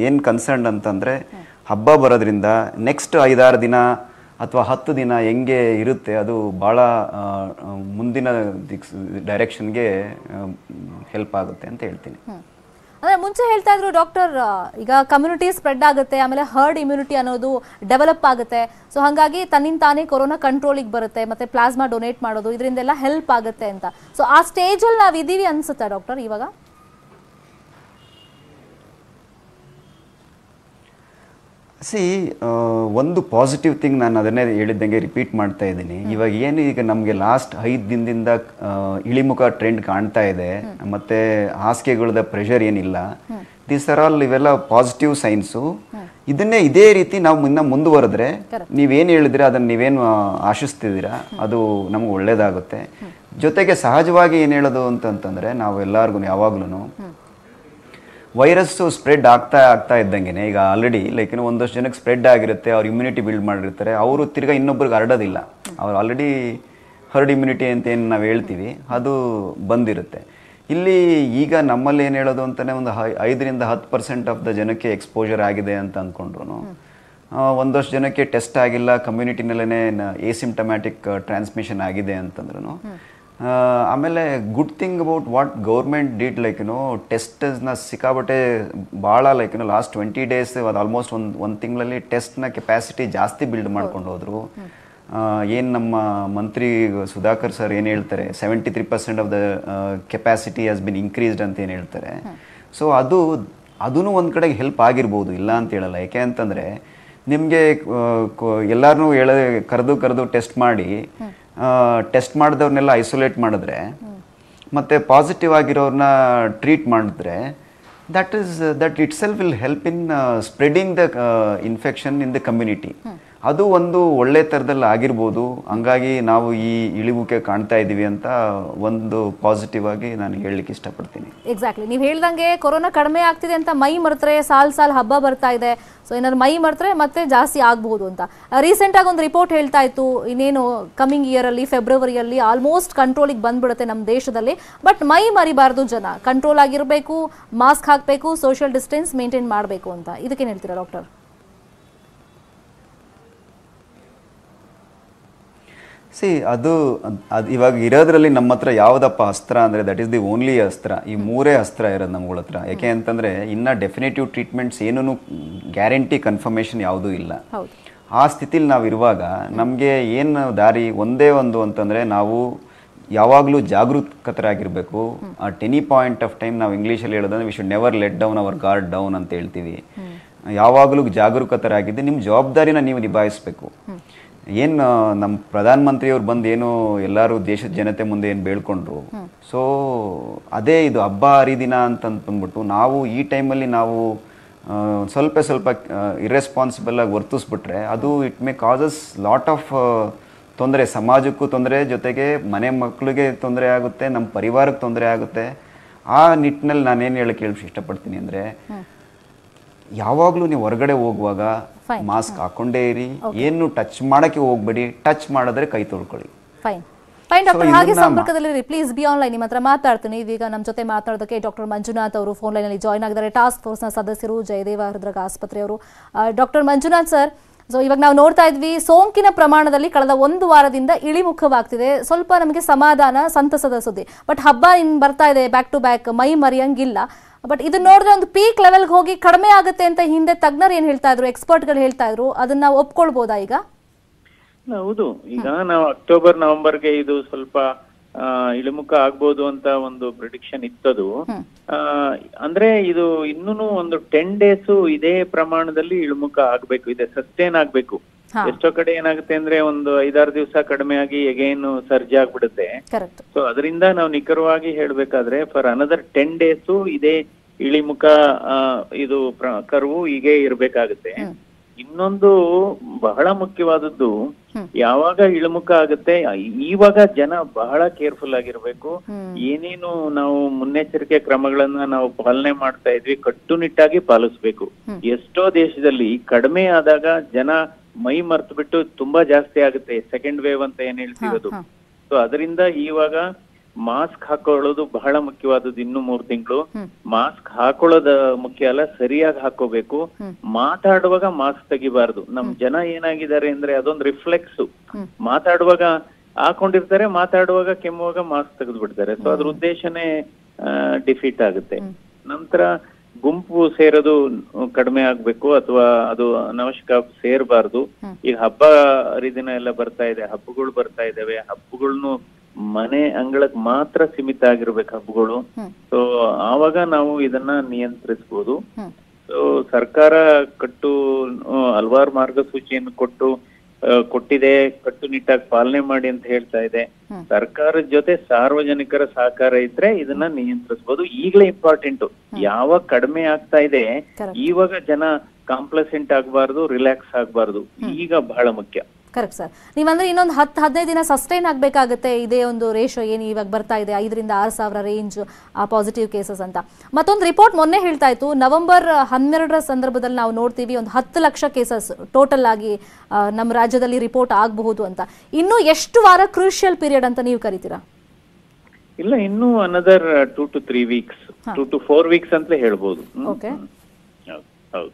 ಏನು ಕನ್ಸರ್ನ್ ಅಂತಂದರೆ, ಹಬ್ಬ ಬರೋದ್ರಿಂದ ನೆಕ್ಸ್ಟ್ ಐದಾರು ದಿನ ಅಥವಾ ಹತ್ತು ದಿನ ಹೆಂಗೆ ಇರುತ್ತೆ, ಅದು ಭಾಳ ಮುಂದಿನ ದಿಕ್ಸ್ ಡೈರೆಕ್ಷನ್ಗೆ ಹೆಲ್ಪ್ ಆಗುತ್ತೆ ಅಂತ ಹೇಳ್ತೀನಿ. ಅಂದ್ರೆ ಮುಂಚೆ ಹೇಳ್ತಾ ಇದ್ರು ಡಾಕ್ಟರ್ ಈಗ ಕಮ್ಯುನಿಟಿ ಸ್ಪ್ರೆಡ್ ಆಗುತ್ತೆ, ಆಮೇಲೆ ಹರ್ಡ್ ಇಮ್ಯುನಿಟಿ ಅನ್ನೋದು ಡೆವಲಪ್ ಆಗುತ್ತೆ. ಸೊ ಹಾಗಾಗಿ ತನ್ನಿಂದ ತಾನೇ ಕೊರೋನಾ ಕಂಟ್ರೋಲಿಗೆ ಬರುತ್ತೆ, ಮತ್ತೆ ಪ್ಲಾಸ್ಮಾ ಡೊನೇಟ್ ಮಾಡೋದು, ಇದರಿಂದೆಲ್ಲ ಹೆಲ್ಪ್ ಆಗುತ್ತೆ ಅಂತ. ಸೊ ಆ ಸ್ಟೇಜಲ್ಲಿ ನಾವು ಇದೀವಿ ಅನ್ಸುತ್ತಾ ಡಾಕ್ಟರ್ ಇವಾಗ? ಸಿ ಒಂದು ಪಾಸಿಟಿವ್ ಥಿಂಗ್ ನಾನು ಅದನ್ನೇ ಹೇಳಿದ್ದಂಗೆ ರಿಪೀಟ್ ಮಾಡ್ತಾ ಇದ್ದೀನಿ. ಇವಾಗ ಏನು ಈಗ ನಮಗೆ ಲಾಸ್ಟ್ ಐದು ದಿನದಿಂದ ಇಳಿಮುಖ ಟ್ರೆಂಡ್ ಕಾಣ್ತಾ ಇದೆ. ಮತ್ತೆ ಹಾಸಿಗೆಗಳದ ಪ್ರೆಷರ್ ಏನಿಲ್ಲ. ದಿಸ್ ಆರ್ ಆಲ್ ಇವೆಲ್ಲ ಪಾಸಿಟಿವ್ ಸೈನ್ಸು ಇದನ್ನೇ ಇದೇ ರೀತಿ ನಾವು ಮುನ್ನ ಮುಂದುವರೆದ್ರೆ ನೀವೇನು ಹೇಳಿದ್ರೆ ಅದನ್ನು ನೀವೇನು ಆಶಿಸ್ತಿದ್ದೀರಾ ಅದು ನಮ್ಗೆ ಒಳ್ಳೇದಾಗುತ್ತೆ. ಜೊತೆಗೆ ಸಹಜವಾಗಿ ಏನು ಹೇಳೋದು ಅಂತಂತಂದರೆ ನಾವು ಎಲ್ಲರಿಗೂ ಯಾವಾಗ್ಲೂ ವೈರಸ್ಸು ಸ್ಪ್ರೆಡ್ ಆಗ್ತಾ ಆಗ್ತಾ ಇದ್ದಂಗೆ ಈಗ ಆಲ್ರೆಡಿ ಲೈಕ್ ಏನೋ ಒಂದಷ್ಟು ಜನಕ್ಕೆ ಸ್ಪ್ರೆಡ್ ಆಗಿರುತ್ತೆ, ಅವ್ರು ಇಮ್ಯುನಿಟಿ ಬಿಲ್ಡ್ ಮಾಡಿರ್ತಾರೆ. ಅವರು ತಿರ್ಗಾ ಇನ್ನೊಬ್ರಿಗೆ ಹರಡೋದಿಲ್ಲ. ಅವ್ರು ಆಲ್ರೆಡಿ ಹರ್ಡ್ ಇಮ್ಯುನಿಟಿ ಅಂತ ಏನು ನಾವು ಹೇಳ್ತೀವಿ, ಅದು ಬಂದಿರುತ್ತೆ. ಇಲ್ಲಿ ಈಗ ನಮ್ಮಲ್ಲಿ ಏನು ಹೇಳೋದು ಅಂತಲೇ ಒಂದು ಐದರಿಂದ ಹತ್ತು ಪರ್ಸೆಂಟ್ ಆಫ್ ದ ಜನಕ್ಕೆ ಎಕ್ಸ್ಪೋಜರ್ ಆಗಿದೆ ಅಂತ ಅಂದ್ಕೊಂಡ್ರು ಒಂದಷ್ಟು ಜನಕ್ಕೆ ಟೆಸ್ಟ್ ಆಗಿಲ್ಲ ಕಮ್ಯುನಿಟಿನಲ್ಲೇ ಏಸಿಮ್ಟಮ್ಯಾಟಿಕ್ ಟ್ರಾನ್ಸ್ಮಿಷನ್ ಆಗಿದೆ ಅಂತಂದ್ರೂ ಆಮೇಲೆ good thing about what government did like you know ಟೆಸ್ಟ್ನ ಸಿಕ್ಕಾಬಟ್ಟೆ ಭಾಳ ಲೈಕ್ ಲಾಸ್ಟ್ ಟ್ವೆಂಟಿ ಡೇಸ್ ಅದು ಆಲ್ಮೋಸ್ಟ್ ಒಂದು ಒಂದು ತಿಂಗಳಲ್ಲಿ ಟೆಸ್ಟ್ನ ಕೆಪಾಸಿಟಿ ಜಾಸ್ತಿ ಬಿಲ್ಡ್ ಮಾಡ್ಕೊಂಡು ಹೋದರು ಏನು ನಮ್ಮ ಮಂತ್ರಿ ಸುಧಾಕರ್ ಸರ್ ಏನು ಹೇಳ್ತಾರೆ seventy three percent of the capacity has been increased ಅಂತ ಏನು ಹೇಳ್ತಾರೆ. ಸೊ ಅದು ಅದೂ ಒಂದು ಕಡೆಗೆ ಹೆಲ್ಪ್ ಆಗಿರ್ಬೋದು ಇಲ್ಲ ಅಂತ ಹೇಳಲ್ಲ. ಯಾಕೆ ಅಂತಂದರೆ ನಿಮಗೆ ಎಲ್ಲರನ್ನೂ ಹೇಳ ಕರೆದು ಕರೆದು ಟೆಸ್ಟ್ ಮಾಡಿ ಟೆಸ್ಟ್ ಮಾಡಿದವ್ರನ್ನೆಲ್ಲ ಐಸೋಲೇಟ್ ಮಾಡಿದ್ರೆ, ಮತ್ತು ಪಾಸಿಟಿವ್ ಆಗಿರೋರನ್ನ ಟ್ರೀಟ್ ಮಾಡಿದ್ರೆ that is that itself will help in spreading the infection in the community ಅದು ಒಂದು ಒಳ್ಳೆ ಥರದಲ್ಲಿ ಆಗಿರ್ಬೋದು. ಹಂಗಾಗಿ ನಾವು ಈ ಇಳಿವುಕೆ ಕಾಣ್ತಾ ಇದ್ದೀವಿ ಅಂತ ಒಂದು ಪಾಸಿಟಿವ್ ಆಗಿ ನಾನು ಹೇಳಲಿಕ್ಕೆ ಇಷ್ಟಪಡ್ತೀನಿ. ಎಕ್ಸಾಕ್ಟ್ಲಿ ನೀವು ಹೇಳ್ದಂಗೆ ಕೊರೋನಾ ಕಡಿಮೆ ಆಗ್ತಿದೆ ಅಂತ ಮೈ ಮರೆತ್ರೆ, ಸಾಲ್ ಸಾಲ್ ಹಬ್ಬ ಬರ್ತಾ ಇದೆ. ಸೊ ಏನಾದ್ರು ಮೈ ಮರೆತ್ರೆ ಮತ್ತೆ ಜಾಸ್ತಿ ಆಗ್ಬಹುದು ಅಂತ. ರೀಸೆಂಟ್ ಆಗಿ ಒಂದು ರಿಪೋರ್ಟ್ ಹೇಳ್ತಾ ಇತ್ತು, ಇನ್ನೇನು ಕಮಿಂಗ್ ಇಯರ್ ಅಲ್ಲಿ ಫೆಬ್ರವರಿಯಲ್ಲಿ ಆಲ್ಮೋಸ್ಟ್ ಕಂಟ್ರೋಲಿಗೆ ಬಂದ್ಬಿಡುತ್ತೆ ನಮ್ಮ ದೇಶದಲ್ಲಿ. ಬಟ್ ಮೈ ಮರಿಬಾರ್ದು ಜನ. ಕಂಟ್ರೋಲ್ ಆಗಿರಬೇಕು ಮಾಸ್ಕ್ ಹಾಕಬೇಕು ಸೋಷಿಯಲ್ ಡಿಸ್ಟೆನ್ಸ್ ಮೇಂಟೈನ್ ಮಾಡಬೇಕು ಅಂತ. ಇದಕ್ಕೇನು ಹೇಳ್ತೀರಾ ಡಾಕ್ಟರ್ ಸಿ ಅದು ಅದು ಇವಾಗ ಇರೋದ್ರಲ್ಲಿ ನಮ್ಮ ಹತ್ರ ಯಾವುದಪ್ಪ ಅಸ್ತ್ರ ಅಂದರೆ ದಟ್ ಈಸ್ ದಿ ಓನ್ಲಿ ಅಸ್ತ್ರ. ಈ ಮೂರೇ ಅಸ್ತ್ರ ಇರೋದು ನಮ್ಗಳ ಹತ್ರ ಯಾಕೆ ಅಂತಂದರೆ ಇನ್ನು ಡೆಫಿನೇಟಿವ್ ಟ್ರೀಟ್ಮೆಂಟ್ಸ್ ಏನೂ ಗ್ಯಾರಂಟಿ ಕನ್ಫರ್ಮೇಷನ್ ಯಾವುದೂ ಇಲ್ಲ. ಆ ಸ್ಥಿತಿಲಿ ನಾವು ಇರುವಾಗ ನಮಗೆ ಏನು ದಾರಿ ಒಂದೇ ಒಂದು ಅಂತಂದರೆ ನಾವು ಯಾವಾಗಲೂ ಜಾಗರೂಕತರಾಗಿರಬೇಕು. At any point of time ನಾವು ಇಂಗ್ಲೀಷಲ್ಲಿ ಹೇಳೋದಂದ್ರೆ we should never let down our guard down ಅಂತ ಹೇಳ್ತೀವಿ. ಯಾವಾಗಲೂ ಜಾಗರೂಕತರಾಗಿದ್ದು ನಿಮ್ಮ ಜವಾಬ್ದಾರಿನ ನೀವು ನಿಭಾಯಿಸಬೇಕು. ಏನು ನಮ್ಮ ಪ್ರಧಾನಮಂತ್ರಿಯವ್ರು ಬಂದು ಏನು ಎಲ್ಲರೂ ದೇಶದ ಜನತೆ ಮುಂದೆ ಏನು ಬೇಳ್ಕೊಂಡ್ರು ಸೊ ಅದೇ ಇದು ಹಬ್ಬ ಹರಿದಿನ ಅಂತ ಅಂದ್ಬಿಟ್ಟು ನಾವು ಈ ಟೈಮಲ್ಲಿ ನಾವು ಸ್ವಲ್ಪ ಸ್ವಲ್ಪ ಇರೆಸ್ಪಾನ್ಸಿಬಲ್ ಆಗಿ ವರ್ತಿಸ್ಬಿಟ್ರೆ ಅದು it may causes lot of ತೊಂದರೆ ಸಮಾಜಕ್ಕೂ ತೊಂದರೆ ಜೊತೆಗೆ ಮನೆ ಮಕ್ಕಳಿಗೆ ತೊಂದರೆ ಆಗುತ್ತೆ ನಮ್ಮ ಪರಿವಾರಕ್ಕೆ ತೊಂದರೆ ಆಗುತ್ತೆ. ಆ ನಿಟ್ಟಿನಲ್ಲಿ ನಾನೇನು ಹೇಳಕ್ಕೆ ಹೇಳಿ ಇಷ್ಟಪಡ್ತೀನಿ ಅಂದರೆ ಯಾವಾಗಲೂ ನೀವು ಹೊರಗಡೆ ಹೋಗುವಾಗ ಮಾಸ್ಕ್ ಹಾಕೊಂಡೇ ಇರಿ. ಏನು ಟಚ್ ಮಾಡಕ್ಕೆ ಹೋಗ್ಬೇಡಿ. ಟಚ್ ಮಾಡಿದ್ರೆ ಕೈ ತೊಳ್ಕೊಳ್ಳಿ. ಫೈನ್ ಫೈನ್ ಡಾಕ್ಟರ್ ಹಾಗೆ ಸಂಪರ್ಕದಲ್ಲಿ ಪ್ಲೀಸ್ ಬಿ ಆನ್ಲೈನ್ ನಿಮ್ಮ ಹತ್ರ ಮಾತಾಡ್ತೀನಿ. ಇದೀಗ ನಮ್ಮ ಜೊತೆ ಮಾತಾಡೋದಕ್ಕೆ ಡಾಕ್ಟರ್ ಮಂಜುನಾಥ್ ಅವರು ಫೋನ್ ಲೈನಲ್ಲಿ ಜಾಯ್ನ್ ಆಗಿದ್ದಾರೆ. ಟಾಸ್ಕ್ ಫೋರ್ಸ್ನ ಸದಸ್ಯರು ಜಯದೇವ ಹೃದ್ರಗ ಆಸ್ಪತ್ರೆಯವರು. ಡಾಕ್ಟರ್ ಮಂಜುನಾಥ್ ಸರ್ ಸೊ ಇವಾಗ ನಾವು ನೋಡ್ತಾ ಇದ್ವಿ, ಸೋಂಕಿನ ಪ್ರಮಾಣದಲ್ಲಿ ಕಳೆದ ಒಂದು ವಾರದಿಂದ ಇಳಿಮುಖವಾಗ್ತಿದೆ. ಸ್ವಲ್ಪ ನಮಗೆ ಸಮಾಧಾನ, ಸಂತಸದ ಸುದ್ದಿ. ಬಟ್ ಹಬ್ಬ ಇನ್ ಬರ್ತಾ ಇದೆ ಬ್ಯಾಕ್ ಟು ಬ್ಯಾಕ್ ಮೈ ಮರಿಯಂಗಿಲ್ಲ. ಬಟ್ ಇದು ನೋಡಿದ್ರೆ ಒಂದು ಪೀಕ್ ಲೆವೆಲ್ಗೆ ಹೋಗಿ ಕಡಿಮೆ ಆಗುತ್ತೆ ಅಂತ ಹಿಂದೆ ತಜ್ಞರು ಏನ್ ಹೇಳ್ತಾ ಇದ್ರು ಎಕ್ಸ್ಪರ್ಟ್ಗಳು ಹೇಳ್ತಾ ಇದ್ರು, ಅದನ್ನ ನಾವು ಒಪ್ಕೊಳ್ಬೋದಾ ಈಗ? ಹೌದು, ಈಗ ನಾವು ಅಕ್ಟೋಬರ್ ನವೆಂಬರ್ಗೆ ಇದು ಸ್ವಲ್ಪ ಇಳಿಮುಖ ಆಗ್ಬೋದು ಅಂತ ಒಂದು ಪ್ರಿಡಿಕ್ಷನ್ ಇತ್ತದು. ಅಂದ್ರೆ ಇದು ಇನ್ನೂ ಒಂದು ಟೆನ್ ಡೇಸ್ ಇದೇ ಪ್ರಮಾಣದಲ್ಲಿ ಇಳಿಮುಖ ಆಗ್ಬೇಕು ಇದೆ ಸಸ್ಟೇನ್ ಆಗ್ಬೇಕು. ಎಷ್ಟೋ ಕಡೆ ಏನಾಗುತ್ತೆ ಅಂದ್ರೆ ಒಂದು ಐದಾರು ದಿವಸ ಕಡಿಮೆ ಆಗಿ ಎಗೇನ್ ಸರ್ಜ್ ಆಗ್ಬಿಡುತ್ತೆ. ಸೊ ಅದರಿಂದ ನಾವು ನಿಖರವಾಗಿ ಹೇಳ್ಬೇಕಾದ್ರೆ ಫಾರ್ ಅನದರ್ ಟೆನ್ ಡೇಸ್ ಇದೇ ಇಳಿಮುಖ ಇದು ಕರ್ವು ಹೀಗೆ ಇರ್ಬೇಕಾಗುತ್ತೆ. ಇನ್ನೊಂದು ಬಹಳ ಮುಖ್ಯವಾದದ್ದು ಯಾವಾಗ ಇಳಿಮುಖ ಆಗುತ್ತೆ ಈವಾಗ ಜನ ಬಹಳ ಕೇರ್ಫುಲ್ ಆಗಿರ್ಬೇಕು. ಏನೇನು ನಾವು ಮುನ್ನೆಚ್ಚರಿಕೆ ಕ್ರಮಗಳನ್ನ ನಾವು ಪಾಲನೆ ಮಾಡ್ತಾ ಇದ್ವಿ ಕಟ್ಟುನಿಟ್ಟಾಗಿ ಪಾಲಿಸ್ಬೇಕು. ಎಷ್ಟೋ ದೇಶದಲ್ಲಿ ಕಡಿಮೆ ಆದಾಗ ಜನ ಮೈ ಮರ್ತು ಬಿಟ್ಟು ತುಂಬಾ ಜಾಸ್ತಿ ಆಗುತ್ತೆ ಸೆಕೆಂಡ್ ವೇವ್ ಅಂತ ಏನ್ ಹೇಳ್ತೀವಿ ಅದು ಸೊ ಅದರಿಂದ ಇವಾಗ ಮಾಸ್ಕ್ ಹಾಕೊಳ್ಳೋದು ಬಹಳ ಮುಖ್ಯವಾದದ್ದು ಇನ್ನು ಮೂರ್ ತಿಂಗಳು. ಮಾಸ್ಕ್ ಹಾಕೊಳ್ಳೋದ ಮುಖ್ಯ ಅಲ್ಲ ಸರಿಯಾಗಿ ಹಾಕೋಬೇಕು ಮಾತಾಡುವಾಗ ಮಾಸ್ಕ್ ತೆಗಿಬಾರ್ದು. ನಮ್ ಜನ ಏನಾಗಿದ್ದಾರೆ ಅಂದ್ರೆ ಅದೊಂದು ರಿಫ್ಲೆಕ್ಸ್. ಮಾತಾಡುವಾಗ ಹಾಕೊಂಡಿರ್ತಾರೆ ಮಾತಾಡುವಾಗ ಕೆಮ್ಮುವಾಗ ಮಾಸ್ಕ್ ತೆಗೆದು ಬಿಡ್ತಾರೆ ಸೊ ಅದ್ರ ಉದ್ದೇಶನೇ ಡಿಫೀಟ್ ಆಗುತ್ತೆ. ನಂತರ ಗುಂಪು ಸೇರೋದು ಕಡಿಮೆ ಆಗ್ಬೇಕು ಅಥವಾ ಅದು ಅನವಶ್ಯಕ ಸೇರ್ಬಾರ್ದು. ಈಗ ಹಬ್ಬ ಹರಿದಿನ ಎಲ್ಲ ಬರ್ತಾ ಇದೆ ಹಬ್ಬಗಳು ಬರ್ತಾ ಇದಾವೆ ಹಬ್ಬಗಳ್ನು ಮನೆ ಅಂಗಳಕ್ ಮಾತ್ರ ಸೀಮಿತ ಆಗಿರ್ಬೇಕು ಹಬ್ಬಗಳು. ಸೊ ಆವಾಗ ನಾವು ಇದನ್ನ ನಿಯಂತ್ರಿಸಬಹುದು ಸೊ ಸರ್ಕಾರ ಕಟ್ಟು ಹಲವಾರು ಮಾರ್ಗಸೂಚಿಯನ್ನು ಕೊಟ್ಟು ಕೊಟ್ಟಿದೆ ಕಟ್ಟುನಿಟ್ಟಾಗಿ ಪಾಲನೆ ಮಾಡಿ ಅಂತ ಹೇಳ್ತಾ ಇದೆ. ಸರ್ಕಾರದ ಜೊತೆ ಸಾರ್ವಜನಿಕರ ಸಹಕಾರ ಇದ್ರೆ ಇದನ್ನ ನಿಯಂತ್ರಿಸಬಹುದು ಈಗಲೇ ಇಂಪಾರ್ಟೆಂಟ್ ಯಾವಾಗ ಕಡಿಮೆ ಆಗ್ತಾ ಇದೆ ಇವಾಗ ಜನ ಕಾಂಪ್ಲಸೆಂಟ್ ಆಗಬಾರ್ದು ರಿಲ್ಯಾಕ್ಸ್ ಆಗಬಾರ್ದು. ಈಗ ಬಹಳ ಮುಖ್ಯ. ಕರೆಕ್ಟ್ ಸರ್ ನೀವಂದ್ರೆ ಇನ್ನೊಂದು ಹತ್ತು ಹದಿನೈದು ದಿನ ಸಸ್ಟೈನ್ ಆಗಬೇಕಾಗುತ್ತೆ ಇದೇ ಒಂದು ರೇಷೋ ಏನು ಇವಾಗ ಬರ್ತಾ ಇದೆ ಐದರಿಂದ ಆರು ಸಾವಿರ ರೇಂಜ್ ಆ ಪಾಸಿಟಿವ್ ಕೇಸಸ್ ಅಂತ. ಮತ್ತೊಂದು ರಿಪೋರ್ಟ್ ಮೊನ್ನೆ ಹೇಳ್ತಾ ಇತ್ತು ನವೆಂಬರ್ ಹನ್ನೆರಡರ ಸಂದರ್ಭದಲ್ಲಿ ನಾವು ನೋಡ್ತೀವಿ ಒಂದು ಹತ್ತು ಲಕ್ಷ ಕೇಸಸ್ ಟೋಟಲ್ ಆಗಿ ನಮ್ಮ ರಾಜ್ಯದಲ್ಲಿ ರಿಪೋರ್ಟ್ ಆಗಬಹುದು ಅಂತ. ಇನ್ನು ಎಷ್ಟು ವಾರ ಕ್ರೂಷಿಯಲ್ ಪೀರಿಯಡ್ ಅಂತ ನೀವು ಕರಿತೀರಾ? ಇಲ್ಲ ಇನ್ನು another two to three weeks two to four weeks ಅಂತ ಹೇಳ್ಬೋದು. ಓಕೆ ಹೌದು.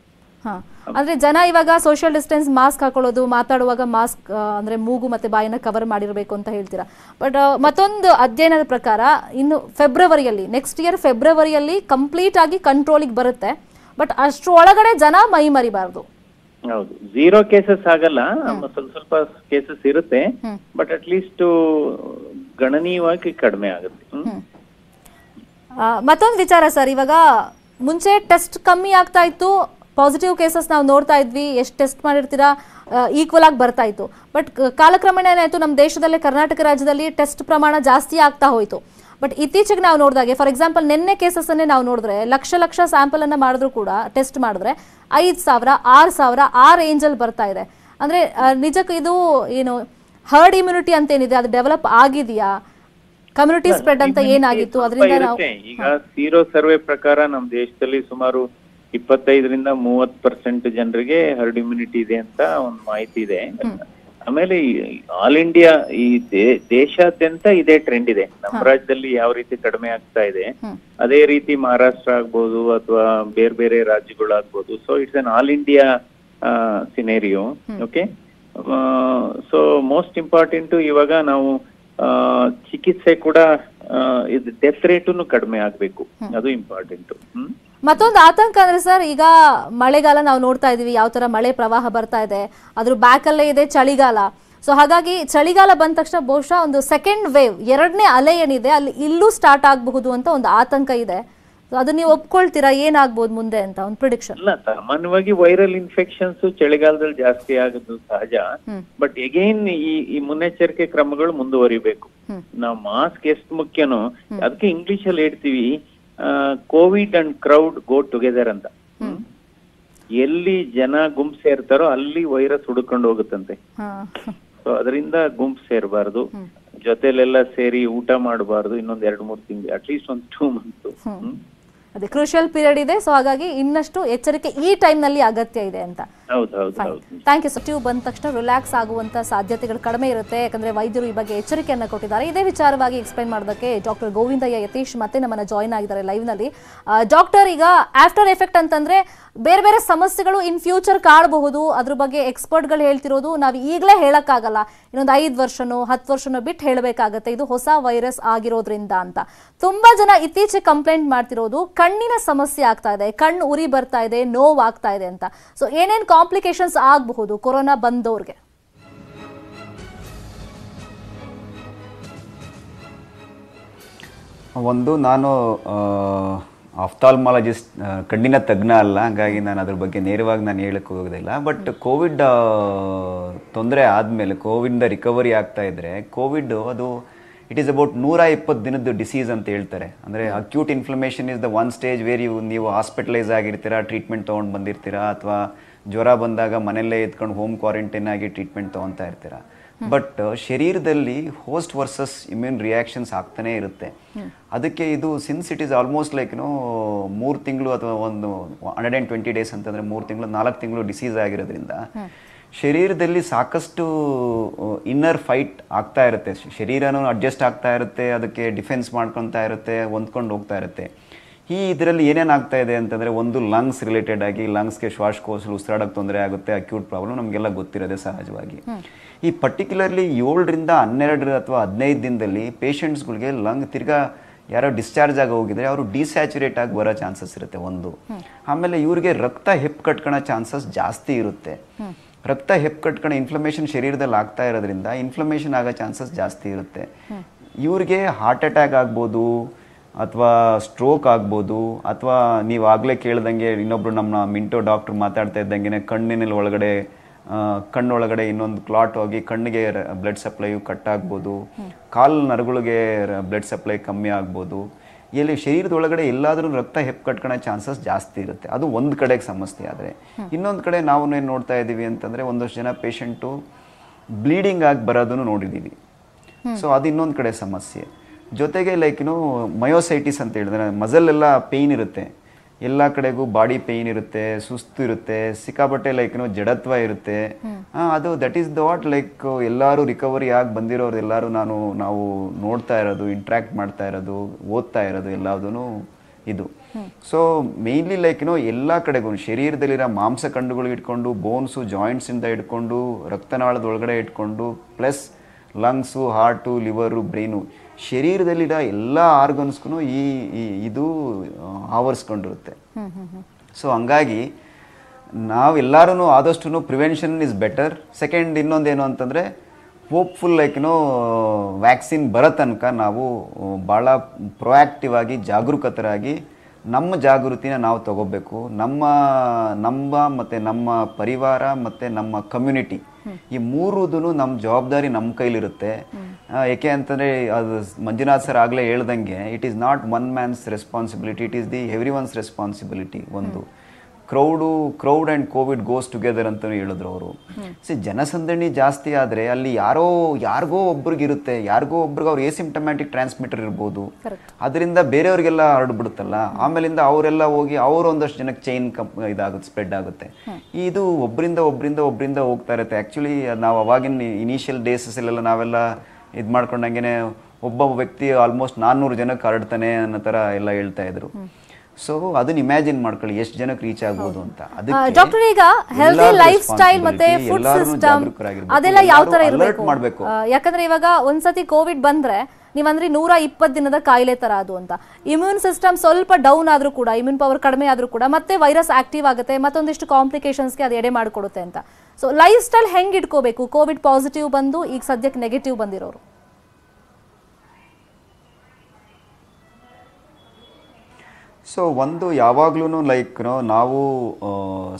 ಅಂದ್ರೆ ಜನ ಇವಾಗ ಸೋಷಿಯಲ್ ಡಿಸ್ಟೆನ್ಸ್ ಮಾಸ್ಕ್ ಹಾಕೊಳ್ಳೋದು ಮಾತಾಡುವಾಗ ಮಾಸ್ಕ್ ಅಂದ್ರೆ ಮೂಗು ಮತ್ತೆ ಬಾಯಿನ ಕವರ್ ಮಾಡಿರಬೇಕು ಅಂತ ಹೇಳ್ತೀರಾ. ಬಟ್ ಮತ್ತೊಂದು ಅಧ್ಯಯನದ ಪ್ರಕಾರ ಇನ್ನು ಫೆಬ್ರವರಿಯಲ್ಲಿ ನೆಕ್ಸ್ಟ್ ಇಯರ್ ಫೆಬ್ರವರಿಯಲ್ಲಿ ಕಂಪ್ಲೀಟ್ ಆಗಿ ಕಂಟ್ರೋಲಿಗೆ ಬರುತ್ತೆ. ಬಟ್ ಅಷ್ಟು ಒಳಗಡೆ ಜನ ಮೈ ಮರಿಬಾರದು. ಹೌದು. ಝೀರೋ ಕೇಸಸ್ ಆಗಲ್ಲ ಸ್ವಲ್ಪ ಸ್ವಲ್ಪ ಕೇಸಸ್ ಇರುತ್ತೆ. ಬಟ್ ಅಟ್ ಲೀಸ್ಟ್ ಗಣನೀಯವಾಗಿ ಕಡಿಮೆ ಆಗುತ್ತೆ. ಮತ್ತೊಂದು ವಿಚಾರ ಸರ್ ಇವಾಗ ಮುಂಚೆ ಟೆಸ್ಟ್ ಕಮ್ಮಿ ಆಗ್ತಾ ಇತ್ತು ಪಾಸಿಟಿವ್ ಕೇಸಸ್ ನಾವು ನೋಡ್ತಾ ಇದ್ವಿ ಎಷ್ಟು ಟೆಸ್ಟ್ ಮಾಡಿರ್ತೀರಾ ಈಕ್ವಲ್ ಆಗಿ ಬರ್ತಾ ಇತ್ತು. ಬಟ್ ಕಾಲಕ್ರಮೇಣ ಏನಾಯ್ತು ನಮ್ಮ ದೇಶದಲ್ಲೇ ಕರ್ನಾಟಕ ರಾಜ್ಯದಲ್ಲಿ ಟೆಸ್ಟ್ ಪ್ರಮಾಣ ಜಾಸ್ತಿ ಆಗ್ತಾ ಹೋಯಿತು. ಬಟ್ ಇತ್ತೀಚೆಗೆ ನಾವು ನೋಡಿದಾಗೆ ಫಾರ್ ಎಕ್ಸಾಂಪಲ್ ನಿನ್ನೆ ಕೇಸಸ್ ಅನ್ನೇ ನಾವು ನೋಡಿದ್ರೆ ಲಕ್ಷ ಲಕ್ಷ ಸ್ಯಾಂಪಲ್ ಅನ್ನ ಮಾಡಿದ್ರು ಕೂಡ ಟೆಸ್ಟ್ ಮಾಡಿದ್ರೆ ಐದು ಸಾವಿರ ಆರು ಸಾವಿರ ಆ ರೇಂಜಲ್ಲಿ ಬರ್ತಾ ಇದೆ. ಅಂದ್ರೆ ನಿಜಕ್ಕೆ ಇದು ಏನು ಹರ್ಡ್ ಇಮ್ಯುನಿಟಿ ಅಂತ ಏನಿದೆ ಅದು ಡೆವಲಪ್ ಆಗಿದೆಯಾ? ಕಮ್ಯುನಿಟಿ ಸ್ಪ್ರೆಡ್ ಅಂತ ಏನಾಗಿತ್ತು? ಅದರಿಂದ ನಾವು ಈಗ ಸೀರೋ ಸರ್ವೆ ಪ್ರಕಾರ ನಮ್ಮ ದೇಶದಲ್ಲಿ ಸುಮಾರು ಇಪ್ಪತ್ತೈದರಿಂದ ಮೂವತ್ ಪರ್ಸೆಂಟ್ ಜನರಿಗೆ ಹರ್ಡ್ ಇಮ್ಯುನಿಟಿ ಇದೆ ಅಂತ ಒಂದು ಮಾಹಿತಿ ಇದೆ. ಆಮೇಲೆ ಆಲ್ ಇಂಡಿಯಾ ಈ ದೇಶಾದ್ಯಂತ ಇದೇ ಟ್ರೆಂಡ್ ಇದೆ. ನಮ್ಮ ರಾಜ್ಯದಲ್ಲಿ ಯಾವ ರೀತಿ ಕಡಿಮೆ ಆಗ್ತಾ ಇದೆ ಅದೇ ರೀತಿ ಮಹಾರಾಷ್ಟ್ರ ಆಗ್ಬೋದು ಅಥವಾ ಬೇರೆ ಬೇರೆ ರಾಜ್ಯಗಳಾಗ್ಬೋದು. So it's an all India scenario okay so most important ಇವಾಗ ನಾವು ಚಿಕಿತ್ಸೆ ಕೂಡ ಇದು ಡೆತ್ ರೇಟುನು ಕಡಿಮೆ ಆಗ್ಬೇಕು. ಅದು ಇಂಪಾರ್ಟೆಂಟ್ ಹ್ಮ್. ಮತ್ತೊಂದು ಆತಂಕ ಅಂದ್ರೆ ಸರ್ ಈಗ ಮಳೆಗಾಲ ನಾವು ನೋಡ್ತಾ ಇದೀವಿ ಯಾವ ತರ ಮಳೆ ಪ್ರವಾಹ ಬರ್ತಾ ಇದೆ ಅದ್ರ ಬ್ಯಾಕ್ ಅಲ್ಲೇ ಇದೆ ಚಳಿಗಾಲ. ಸೊ ಹಾಗಾಗಿ ಚಳಿಗಾಲ ಬಂದ ತಕ್ಷಣ ಬಹುಶಃ ಒಂದು ಸೆಕೆಂಡ್ ವೇವ್ ಎರಡನೇ ಅಲೆ ಏನಿದೆ ಅಲ್ಲಿ ಇಲ್ಲೂ ಸ್ಟಾರ್ಟ್ ಆಗಬಹುದು ಅಂತ ಒಂದು ಆತಂಕ ಇದೆ. ಅದು ನೀವು ಒಪ್ಕೊಳ್ತೀರಾ ಏನಾಗ್ಬೋದು ಮುಂದೆ ಅಂತ ಒಂದು ಪ್ರಿಡಿಕ್ಷನ್ ಅಲ್ಲ ಸಾಮಾನ್ಯವಾಗಿ ವೈರಲ್ ಇನ್ಫೆಕ್ಷನ್ಸ್ ಚಳಿಗಾಲದಲ್ಲಿ ಜಾಸ್ತಿ ಆಗೋದು ಸಹಜ. ಬಟ್ ಎಗೈನ್ ಈ ಈ ಮುನ್ನೆಚ್ಚರಿಕೆ ಕ್ರಮಗಳು ಮುಂದುವರಿಬೇಕು. ನಾವು ಮಾಸ್ಕ್ ಎಷ್ಟು ಮುಖ್ಯನೋ ಅದಕ್ಕೆ ಇಂಗ್ಲಿಷ್ ಅಲ್ಲಿ ಹೇಳ್ತೀವಿ COVID and crowd go together ಅಂತ. ಎಲ್ಲಿ ಜನ ಗುಂಪು ಸೇರ್ತಾರೋ ಅಲ್ಲಿ ವೈರಸ್ ಹುಡುಕೊಂಡು ಹೋಗುತ್ತಂತೆ. ಸೊ ಅದರಿಂದ ಗುಂಪು ಸೇರಬಾರ್ದು. ಜೊತೆಲೆಲ್ಲ ಸೇರಿ ಊಟ ಮಾಡಬಾರ್ದು ಇನ್ನೊಂದ್ ಎರಡ್ ಮೂರ್ ತಿಂಗಳು ಅಟ್ಲೀಸ್ಟ್ ಒಂದ್ ಟೂ ಮಂತ್ ಅದೇ ಕ್ರೂಷಿಯಲ್ ಪೀರಿಯಡ್ ಇದೆ ಸೊ ಹಾಗಾಗಿ ಇನ್ನಷ್ಟು ಎಚ್ಚರಿಕೆ ಈ ಟೈಮ್ನಲ್ಲಿ ಅಗತ್ಯ ಇದೆ ಅಂತ. ಥ್ಯಾಂಕ್ ಯು ಸಚಿವ್ ಬಂದ ತಕ್ಷಣ ರಿಲ್ಯಾಕ್ಸ್ ಆಗುವಂತ ಸಾಧ್ಯತೆಗಳು ಕಡಿಮೆ ಇರುತ್ತೆ. ಯಾಕಂದ್ರೆ ವೈದ್ಯರು ಈ ಬಗ್ಗೆ ಎಚ್ಚರಿಕೆಯನ್ನು ಕೊಟ್ಟಿದ್ದಾರೆ. ಇದೇ ವಿಚಾರವಾಗಿ ಎಕ್ಸ್ಪ್ಲೈನ್ ಮಾಡೋದಕ್ಕೆ ಡಾಕ್ಟರ್ ಗೋವಿಂದಯ್ಯ ಯತೀಶ್ ಮತ್ತೆ ನಮ್ಮನ್ನ ಜಾಯಿನ್ ಆಗಿದ್ದಾರೆ ಲೈವ್ನಲ್ಲಿ. ಡಾಕ್ಟರ್ ಈಗ ಆಫ್ಟರ್ ಎಫೆಕ್ಟ್ ಅಂತಂದ್ರೆ ಬೇರೆ ಬೇರೆ ಸಮಸ್ಯೆಗಳು ಇನ್ ಫ್ಯೂಚರ್ ಕಾಡಬಹುದು ಅದ್ರ ಬಗ್ಗೆ ಎಕ್ಸ್ಪರ್ಟ್ಗಳು ಹೇಳ್ತಿರೋದು ನಾವು ಈಗಲೇ ಹೇಳಕ್ಕಾಗಲ್ಲ. ಇನ್ನೊಂದು ಐದು ವರ್ಷನೋ ಹತ್ತು ವರ್ಷನೋ ಬಿಟ್ಟು ಹೇಳಬೇಕಾಗತ್ತೆ. ಇದು ಹೊಸ ವೈರಸ್ ಆಗಿರೋದ್ರಿಂದ ಅಂತ. ತುಂಬಾ ಜನ ಇತ್ತೀಚೆಗೆ ಕಂಪ್ಲೇಂಟ್ ಮಾಡ್ತಿರೋದು ಕಣ್ಣಿನ ಸಮಸ್ಯೆ ಆಗ್ತಾ ಇದೆ. ಕಣ್ಣು ಉರಿ ಬರ್ತಾ ಇದೆ ನೋವು ಆಗ್ತಾ ಇದೆ ಅಂತ. ಸೊ ಏನೇನ್ ಕಾಂಪ್ಲಿಕೇಶನ್ಸ್ ಆಗಬಹುದು ಕೊರೋನಾ ಬಂದವ್ರಿಗೆ. ಒಂದು, ನಾನು ಆಫ್ತಾಲ್ಮಾಲಜಿಸ್ಟ್ ಕಣ್ಣಿನ ತಜ್ಞ ಅಲ್ಲ, ಹಾಗಾಗಿ ನಾನು ಅದ್ರ ಬಗ್ಗೆ ನೇರವಾಗಿ ನಾನು ಹೇಳಕ್ಕೆ ಹೋಗೋದಿಲ್ಲ. ಬಟ್ ಕೋವಿಡ್ ತೊಂದರೆ ಆದಮೇಲೆ ಕೋವಿಡಿಂದ ರಿಕವರಿ ಆಗ್ತಾ ಇದ್ದರೆ ಕೋವಿಡ್ ಅದು ಇಟ್ ಈಸ್ ಅಬೌಟ್ ನೂರ ಇಪ್ಪತ್ತು ದಿನದ ಡಿಸೀಸ್ ಅಂತ ಹೇಳ್ತಾರೆ. ಅಂದರೆ acute inflammation is the one stage where you ನೀವು ಹಾಸ್ಪಿಟಲೈಸ್ ಆಗಿರ್ತೀರಾ ಟ್ರೀಟ್ಮೆಂಟ್ ತೊಗೊಂಡು ಬಂದಿರ್ತೀರಾ, ಅಥವಾ ಜ್ವರ ಬಂದಾಗ ಮನೆಯಲ್ಲೇ ಎತ್ಕೊಂಡು ಹೋಮ್ ಕ್ವಾರಂಟೈನ್ ಆಗಿ ಟ್ರೀಟ್ಮೆಂಟ್ ತೊಗೊತಾ ಇರ್ತೀರಾ? ಬಟ್ ಶರೀರದಲ್ಲಿ ಹೋಸ್ಟ್ ವರ್ಸಸ್ ಇಮ್ಯೂನ್ ರಿಯಾಕ್ಷನ್ಸ್ ಆಗ್ತಾನೆ ಇರುತ್ತೆ. ಅದಕ್ಕೆ ಇದು since it is almost like no ಮೂರು ತಿಂಗಳು ಅಥವಾ ಒಂದು ಹಂಡ್ರೆಡ್ ಆ್ಯಂಡ್ ಟ್ವೆಂಟಿ ಡೇಸ್ ಅಂತಂದರೆ ಮೂರು ತಿಂಗಳು ನಾಲ್ಕು ತಿಂಗಳು ಡಿಸೀಸ್ ಆಗಿರೋದ್ರಿಂದ ಶರೀರದಲ್ಲಿ ಸಾಕಷ್ಟು ಇನ್ನರ್ ಫೈಟ್ ಆಗ್ತಾ ಇರುತ್ತೆ. ಶರೀರನೂ ಅಡ್ಜಸ್ಟ್ ಆಗ್ತಾ ಇರುತ್ತೆ ಅದಕ್ಕೆ ಡಿಫೆನ್ಸ್ ಮಾಡ್ಕೊತಾ ಇರುತ್ತೆ ಹೊಂದ್ಕೊಂಡು ಹೋಗ್ತಾ ಇರುತ್ತೆ. ಈ ಇದರಲ್ಲಿ ಏನೇನಾಗ್ತಾ ಇದೆ ಅಂತಂದರೆ ಒಂದು ಲಂಗ್ಸ್ ರಿಲೇಟೆಡ್ ಆಗಿ ಲಂಗ್ಸ್ಗೆ ಶ್ವಾಸಕೋಶ ಉಸಿರಾಡಕ್ಕೆ ತೊಂದರೆ ಆಗುತ್ತೆ ಅಕ್ಯೂಟ್ ಪ್ರಾಬ್ಲಮ್ ನಮಗೆಲ್ಲ ಗೊತ್ತಿರೋದೆ ಸಹಜವಾಗಿ. ಈ ಪರ್ಟಿಕ್ಯುಲರ್ಲಿ ಏಳರಿಂದ ಹನ್ನೆರಡು ಅಥವಾ ಹದಿನೈದು ದಿನದಲ್ಲಿ ಪೇಷಂಟ್ಸ್ಗಳಿಗೆ ಲಂಗ್ ತಿರ್ಗಾ ಯಾರೋ ಡಿಸ್ಚಾರ್ಜ್ ಆಗಿ ಹೋಗಿದ್ರೆ ಅವರು ಡಿಸ್ಯಾಚುರೇಟ್ ಆಗಿ ಬರೋ ಚಾನ್ಸಸ್ ಇರುತ್ತೆ ಒಂದು. ಆಮೇಲೆ ಇವರಿಗೆ ರಕ್ತ ಹೆಪ್ ಕಟ್ಕೊಳೋ ಚಾನ್ಸಸ್ ಜಾಸ್ತಿ ಇರುತ್ತೆ. ರಕ್ತ ಹೆಪ್ ಕಟ್ಕೊಂಡು ಇನ್ಫ್ಲಮೇಷನ್ ಶರೀರದಲ್ಲಿ ಆಗ್ತಾ ಇರೋದ್ರಿಂದ ಇನ್ಫ್ಲಮೇಷನ್ ಆಗೋ ಚಾನ್ಸಸ್ ಜಾಸ್ತಿ ಇರುತ್ತೆ. ಇವ್ರಿಗೆ ಹಾರ್ಟ್ ಅಟ್ಯಾಕ್ ಆಗ್ಬೋದು ಅಥವಾ ಸ್ಟ್ರೋಕ್ ಆಗ್ಬೋದು ಅಥವಾ ನೀವು ಆಗಲೇ ಕೇಳ್ದಂಗೆ ಇನ್ನೊಬ್ರು ನಮ್ಮ ಮಿಂಟೋ ಡಾಕ್ಟ್ರ್ ಮಾತಾಡ್ತಾ ಇದ್ದಂಗೆ ಕಣ್ಣಿನಲ್ಲಿ ಒಳಗಡೆ ಕಣ್ಣೊಳಗಡೆ ಇನ್ನೊಂದು ಕ್ಲಾಟ್ ಹೋಗಿ ಕಣ್ಣಿಗೆ ಬ್ಲಡ್ ಸಪ್ಲೈಯು ಕಟ್ ಆಗ್ಬೋದು. ಕಾಲು ನರಗಳಿಗೆ ಬ್ಲಡ್ ಸಪ್ಲೈ ಕಮ್ಮಿ ಆಗ್ಬೋದು. ಎಲ್ಲಿ ಶರೀರದೊಳಗಡೆ ಎಲ್ಲಾದರೂ ರಕ್ತ ಹೆಪ್ಪು ಕಟ್ಕೊಳ್ಳೋ ಚಾನ್ಸಸ್ ಜಾಸ್ತಿ ಇರುತ್ತೆ. ಅದು ಒಂದು ಕಡೆಗೆ ಸಮಸ್ಯೆ ಆದರೆ. ಇನ್ನೊಂದು ಕಡೆ ನಾವು ಏನು ನೋಡ್ತಾ ಇದ್ದೀವಿ ಅಂತಂದರೆ ಒಂದಷ್ಟು ಜನ ಪೇಷಂಟು ಬ್ಲೀಡಿಂಗ್ ಆಗಿ ಬರೋದನ್ನು ನೋಡಿದ್ದೀವಿ ಸೊ ಅದು ಇನ್ನೊಂದು ಕಡೆ ಸಮಸ್ಯೆ. ಜೊತೆಗೆ ಲೈಕ್ ಏನು ಮಯೋಸೈಟಿಸ್ ಅಂತ ಹೇಳಿದ್ರೆ ಮಸಲ್ ಎಲ್ಲ ಪೇಯ್ನ್ ಇರುತ್ತೆ. ಎಲ್ಲ ಕಡೆಗೂ ಬಾಡಿ ಪೇಯ್ನ್ ಇರುತ್ತೆ ಸುಸ್ತು ಇರುತ್ತೆ ಸಿಕ್ಕಾಪಟ್ಟೆ ಲೈಕ್ ಏನೋ ಜಡತ್ವ ಇರುತ್ತೆ. ಅದು that is the what like ಎಲ್ಲರೂ ರಿಕವರಿ ಆಗಿ ಬಂದಿರೋರು ಎಲ್ಲರೂ ನಾನು ನಾವು ನೋಡ್ತಾ ಇರೋದು ಇಂಟ್ರ್ಯಾಕ್ಟ್ ಮಾಡ್ತಾ ಇರೋದು ಓದ್ತಾ ಇರೋದು ಎಲ್ಲದೂ ಇದು. ಸೊ ಮೇಯ್ನ್ಲಿ ಲೈಕ್ ಏನೋ ಎಲ್ಲ ಕಡೆಗೂ ಶರೀರದಲ್ಲಿರೋ ಮಾಂಸ ಕಂಡುಗಳು ಇಟ್ಕೊಂಡು ಬೋನ್ಸು ಜಾಯಿಂಟ್ಸಿಂದ ಇಟ್ಕೊಂಡು ರಕ್ತನಾಳದ ಒಳಗಡೆ ಇಟ್ಕೊಂಡು plus lungs heart liver brain ಶರೀರದಲ್ಲಿರೋ ಎಲ್ಲ ಆರ್ಗನ್ಸ್ಗೂ ಈ ಇದು ಆವರಿಸ್ಕೊಂಡಿರುತ್ತೆ. ಸೊ ಹಂಗಾಗಿ ನಾವೆಲ್ಲರೂ ಆದಷ್ಟು ಪ್ರಿವೆನ್ಷನ್ ಇಸ್ ಬೆಟರ್ ಸೆಕೆಂಡ್ ಇನ್ನೊಂದೇನು ಅಂತಂದರೆ ಹೋಪ್ಫುಲ್ ಲೈಕ್ ಏನೋ ವ್ಯಾಕ್ಸಿನ್ ಬರೋ ತನಕ ನಾವು ಭಾಳ ಪ್ರೊಯಾಕ್ಟಿವ್ ಆಗಿ ಜಾಗರೂಕತರಾಗಿ ನಮ್ಮ ಜಾಗೃತಿನ ನಾವು ತಗೋಬೇಕು. ನಮ್ಮ ನಮ್ಮ ಮತ್ತು ನಮ್ಮ ಪರಿವಾರ ಮತ್ತು ನಮ್ಮ ಕಮ್ಯುನಿಟಿ ಈ ಮೂರುದೂ ನಮ್ಮ ಜವಾಬ್ದಾರಿ ನಮ್ಮ ಕೈಲಿರುತ್ತೆ. ಏಕೆ ಅಂತಂದರೆ ಅದು ಮಂಜುನಾಥ್ ಸರ್ ಆಗಲೇ ಹೇಳ್ದಂಗೆ it is not one man's responsibility it is the every one's responsibility ಒಂದು. Crowd crowd and COVID goes together ಅಂತ ಹೇಳಿದ್ರು ಅವರು. ಸಿ ಜನಸಂದಣಿ ಜಾಸ್ತಿ ಆದರೆ ಅಲ್ಲಿ ಯಾರೋ ಯಾರಿಗೋ ಒಬ್ರಿಗಿರುತ್ತೆ ಯಾರಿಗೋ ಒಬ್ರಿಗೆ ಅವ್ರು ಎಸಿಂಟಮ್ಯಾಟಿಕ್ ಟ್ರಾನ್ಸ್ಮಿಟರ್ ಇರ್ಬೋದು. ಅದರಿಂದ ಬೇರೆಯವ್ರಿಗೆಲ್ಲ ಹರಡ್ಬಿಡುತ್ತಲ್ಲ? ಆಮೇಲಿಂದ ಅವರೆಲ್ಲ ಹೋಗಿ ಅವರು ಒಂದಷ್ಟು ಜನಕ್ಕೆ ಚೈನ್ ಕಂಪ್ ಇದಾಗುತ್ತೆ ಸ್ಪ್ರೆಡ್ ಆಗುತ್ತೆ. ಇದು ಒಬ್ಬರಿಂದ ಒಬ್ಬರಿಂದ ಒಬ್ಬರಿಂದ ಹೋಗ್ತಾ ಇರುತ್ತೆ. ಆ್ಯಕ್ಚುಲಿ ನಾವು ಅವಾಗಿನ ಇನಿಷಿಯಲ್ ಡೇಸಸ್ಲೆಲ್ಲ ನಾವೆಲ್ಲ ಇದು ಮಾಡ್ಕೊಂಡಂಗೆ ಒಬ್ಬ ವ್ಯಕ್ತಿ ಆಲ್ಮೋಸ್ಟ್ ನಾನ್ನೂರು ಜನಕ್ಕೆ ಹರಡ್ತಾನೆ ಅನ್ನೋ ಥರ ಎಲ್ಲ ಹೇಳ್ತಾ ಇದ್ರು. ಸೊ ಅದನ್ನ ಇಮ್ಯಾಜಿನ್ ಮಾಡ್ಕೊಳ್ಳಿ ಎಷ್ಟು ಜನಕ್ಕೆ ರೀಚ್ ಆಗ್ಬೋದು ಅಂತ. ಡಾಕ್ಟರ್ ಈಗ ಹೆಲ್ದಿ ಲೈಫ್ ಸ್ಟೈಲ್ ಮತ್ತೆ ಫುಡ್ ಸಿಸ್ಟಮ್ ಅದೆಲ್ಲ ಯಾವ ತರ ಇರಬೇಕು? ಮಾಡಬೇಕು? ಯಾಕಂದ್ರೆ ಇವಾಗ ಒಂದ್ಸತಿ ಕೋವಿಡ್ ಬಂದ್ರೆ ನೀವಂದ್ರೆ ನೂರ ಇಪ್ಪತ್ತು ದಿನದ ಕಾಯಿಲೆ ತರ ಅದು ಅಂತ. ಇಮ್ಯೂನ್ ಸಿಸ್ಟಮ್ ಸ್ವಲ್ಪ ಡೌನ್ ಆದ್ರೂ ಕೂಡ ಇಮ್ಯೂನ್ ಪವರ್ ಕಡಿಮೆ ಆದ್ರೂ ಕೂಡ ಮತ್ತೆ ವೈರಸ್ ಆಕ್ಟಿವ್ ಆಗುತ್ತೆ ಮತ್ತೊಂದಿಷ್ಟು ಕಾಂಪ್ಲಿಕೇಶನ್ಸ್ಗೆ ಅದು ಎಡೆ ಮಾಡಿಕೊಡುತ್ತೆ ಅಂತ. ಸೊ ಲೈಫ್ ಸ್ಟೈಲ್ ಹೆಂಗ್ ಇಟ್ಕೋಬೇಕು? ಕೋವಿಡ್ ಪಾಸಿಟಿವ್ ಬಂದು ಈಗ ಸದ್ಯಕ್ಕೆ ನೆಗೆಟಿವ್ ಬಂದಿರೋರು. ಸೊ ಒಂದು ಯಾವಾಗ್ಲೂ ಲೈಕ್ ನಾವು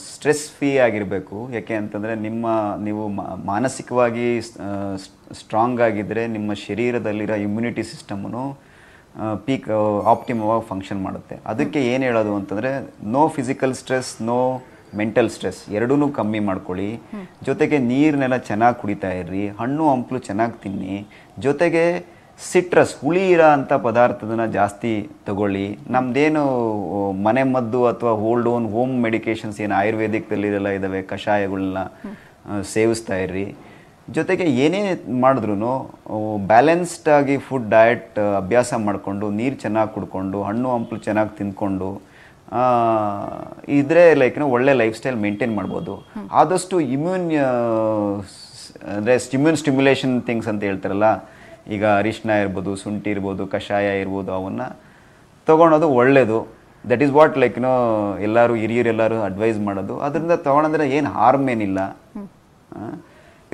ಸ್ಟ್ರೆಸ್ ಫ್ರೀ ಆಗಿರಬೇಕು. ಯಾಕೆ ಅಂತಂದರೆ ನಿಮ್ಮ ನೀವು ಮಾನಸಿಕವಾಗಿ ಸ್ಟ್ರಾಂಗ್ ಆಗಿದ್ದರೆ ನಿಮ್ಮ ಶರೀರದಲ್ಲಿರೋ ಇಮ್ಯುನಿಟಿ ಸಿಸ್ಟಮನ್ನು ಪೀಕ್ ಆಪ್ಟಿಮವಾಗಿ ಫಂಕ್ಷನ್ ಮಾಡುತ್ತೆ. ಅದಕ್ಕೆ ಏನು ಹೇಳೋದು ಅಂತಂದರೆ no physical stress no mental stress ಎರಡೂ ಕಮ್ಮಿ ಮಾಡ್ಕೊಳ್ಳಿ. ಜೊತೆಗೆ ನೀರನ್ನೆಲ್ಲ ಚೆನ್ನಾಗಿ ಕುಡಿತಾ ಇರ್ರಿ. ಹಣ್ಣು ಹಂಪಲು ಚೆನ್ನಾಗಿ ತಿನ್ನಿ. ಜೊತೆಗೆ ಸಿಟ್ರಸ್ ಹುಳಿ ಇರೋ ಅಂಥ ಪದಾರ್ಥದನ್ನ ಜಾಸ್ತಿ ತಗೊಳ್ಳಿ. ನಮ್ಮದೇನು ಮನೆ ಮದ್ದು ಅಥವಾ ಹೋಲ್ಡ್ ಓನ್ ಹೋಮ್ ಮೆಡಿಕೇಶನ್ಸ್ ಏನು ಆಯುರ್ವೇದಿಕ್ದಲ್ಲಿರೆಲ್ಲ ಇದ್ದಾವೆ ಕಷಾಯಗಳನ್ನ ಸೇವಿಸ್ತಾ ಇರ್ರಿ. ಜೊತೆಗೆ ಏನೇ ಮಾಡಿದ್ರು ಬ್ಯಾಲೆನ್ಸ್ಡ್ ಆಗಿ ಫುಡ್ ಡಯಟ್ ಅಭ್ಯಾಸ ಮಾಡಿಕೊಂಡು ನೀರು ಚೆನ್ನಾಗಿ ಕುಡ್ಕೊಂಡು ಹಣ್ಣು ಹಂಪಲು ಚೆನ್ನಾಗಿ ತಿಂದ್ಕೊಂಡು ಇದ್ರೆ ಲೈಕ್ ಒಳ್ಳೆ ಲೈಫ್ ಸ್ಟೈಲ್ ಮೇಂಟೈನ್ ಮಾಡ್ಬೋದು ಆದಷ್ಟು ಇಮ್ಯೂನ್ ಅಂದರೆ ಇಮ್ಯೂನ್ ಸ್ಟಿಮ್ಯುಲೇಷನ್ ಥಿಂಗ್ಸ್ ಅಂತ ಹೇಳ್ತಾರಲ್ಲ ಈಗ ಅರಿಶಿನ ಇರ್ಬೋದು, ಶುಂಠಿ ಇರ್ಬೋದು, ಕಷಾಯ ಇರ್ಬೋದು, ಅವನ್ನ ತೊಗೊಳೋದು ಒಳ್ಳೆಯದು that is what like no ಎಲ್ಲರೂ ಹಿರಿಯರು ಎಲ್ಲರೂ ಅಡ್ವೈಸ್ ಮಾಡೋದು. ಅದರಿಂದ ತೊಗೊಳಂದ್ರೆ ಏನು ಹಾರ್ಮ್ ಏನಿಲ್ಲ.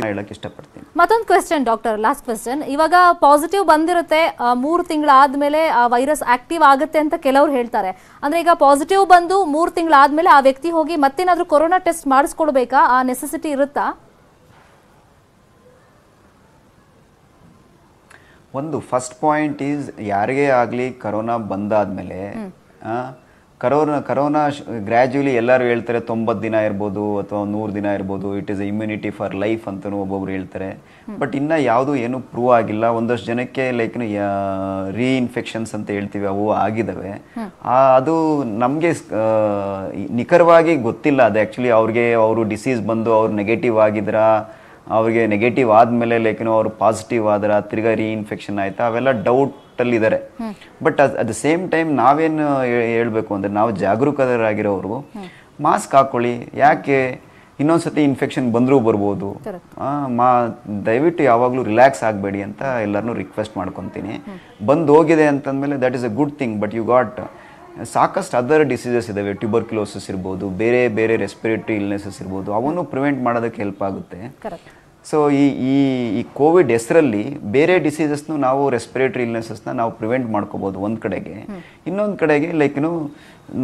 ಹೇಳಕ್ಕೆ ಇಷ್ಟಪಡ್ತೀನಿ. ಮತ್ತೊಂದು ಕ್ವೆಶ್ಚನ್ ಡಾಕ್ಟರ್ ಲಾಸ್ಟ್ ಕ್ವೆಶನ್ ಇವಾಗ ಪಾಸಿಟಿವ್ ಬಂದಿರುತ್ತೆ ಮೂರು ಮೂರು ತಿಂಗಳಾದ್ಮೇಲೆ ಆ ವೈರಸ್ ಆಕ್ಟಿವ್ ಆಗುತ್ತೆ ಅಂತ ಕೆಲವ್ರು ಹೇಳ್ತಾರೆ. ಅಂದ್ರೆ ಈಗ ಪಾಸಿಟಿವ್ ಬಂದು ಮೂರು ತಿಂಗಳಾದ್ಮೇಲೆ ಆ ವ್ಯಕ್ತಿ ಹೋಗಿ ಮತ್ತೇನಾದ್ರೂ ಕೊರೋನಾ ಟೆಸ್ಟ್ ಮಾಡಿಸ್ಕೊಳ್ಬೇಕಾ ಆ ನೆಸೆಸಿಟಿ ಇರುತ್ತಾ? ಒಂದು ಫಸ್ಟ್ ಪಾಯಿಂಟ್ ಈಸ್ ಯಾರಿಗೇ ಆಗಲಿ ಕರೋನಾ ಬಂದಾದ್ಮೇಲೆ ಕರೋನಾ ಕರೋನಾ ಗ್ರ್ಯಾಜುಲಿ ಎಲ್ಲರೂ ಹೇಳ್ತಾರೆ ತೊಂಬತ್ತು ದಿನ ಇರ್ಬೋದು ಅಥವಾ ನೂರು ದಿನ ಇರ್ಬೋದು it is immunity for life ಅಂತಲೂ ಒಬ್ಬೊಬ್ರು ಹೇಳ್ತಾರೆ. ಬಟ್ ಇನ್ನು ಯಾವುದು ಏನು ಪ್ರೂವ್ ಆಗಿಲ್ಲ. ಒಂದಷ್ಟು ಜನಕ್ಕೆ ಲೈಕ್ ರೀಇನ್ಫೆಕ್ಷನ್ಸ್ ಅಂತ ಹೇಳ್ತೀವಿ ಅವು ಆಗಿದ್ದಾವೆ ಆ, ಅದು ನಮಗೆ ನಿಖರವಾಗಿ ಗೊತ್ತಿಲ್ಲ. ಅದು ಆ್ಯಕ್ಚುಲಿ ಅವ್ರಿಗೆ ಅವರು ಡಿಸೀಸ್ ಬಂದು ಅವ್ರು ನೆಗೆಟಿವ್ ಆಗಿದ್ರಾ ಅವ್ರಿಗೆ ನೆಗೆಟಿವ್ ಆದಮೇಲೆ ಲೈಕ್ ಅವ್ರು ಪಾಸಿಟಿವ್ ಆದ್ರ ತಿರ್ಗಾ ರೀಇನ್ಫೆಕ್ಷನ್ ಆಯ್ತಾ ಅವೆಲ್ಲ ಡೌಟಲ್ಲಿ ಇದ್ದಾರೆ but at the same time ನಾವೇನು ಹೇಳಬೇಕು ಅಂದರೆ ನಾವು ಜಾಗರೂಕರಾಗಿರೋರು ಮಾಸ್ಕ್ ಹಾಕೊಳ್ಳಿ. ಯಾಕೆ ಇನ್ನೊಂದ್ಸತಿ ಇನ್ಫೆಕ್ಷನ್ ಬಂದರೂ ಬರ್ಬೋದು. ಮಾ ದಯವಿಟ್ಟು ಯಾವಾಗಲೂ ರಿಲ್ಯಾಕ್ಸ್ ಆಗಬೇಡಿ ಅಂತ ಎಲ್ಲರನ್ನೂ ರಿಕ್ವೆಸ್ಟ್ ಮಾಡ್ಕೊತೀನಿ. ಬಂದು ಹೋಗಿದೆ ಅಂತಂದಮೇಲೆ that is a good thing but you got ಸಾಕಷ್ಟು ಅದರ್ ಡಿಸೀಸಸ್ ಇದಾವೆ. ಟ್ಯೂಬರ್ಕ್ಯುಲೋಸಿಸ್ ಇರ್ಬೋದು ಬೇರೆ ಬೇರೆ ರೆಸ್ಪಿರೇಟರಿ ಇಲ್ನೆಸಸ್ ಇರ್ಬೋದು ಅವನ್ನು ಪ್ರಿವೆಂಟ್ ಮಾಡೋದಕ್ಕೆ ಹೆಲ್ಪ್ ಆಗುತ್ತೆ. ಸೊ ಈ ಈ ಈ ಕೋವಿಡ್ ಹೆಸರಲ್ಲಿ ಬೇರೆ ಡಿಸೀಸಸ್ನು ನಾವು ರೆಸ್ಪಿರೇಟರಿ ಇಲ್ನೆಸಸ್ನ ನಾವು ಪ್ರಿವೆಂಟ್ ಮಾಡ್ಕೋಬೋದು ಒಂದು ಕಡೆಗೆ. ಇನ್ನೊಂದು ಕಡೆಗೆ ಲೈಕ್ ಏನು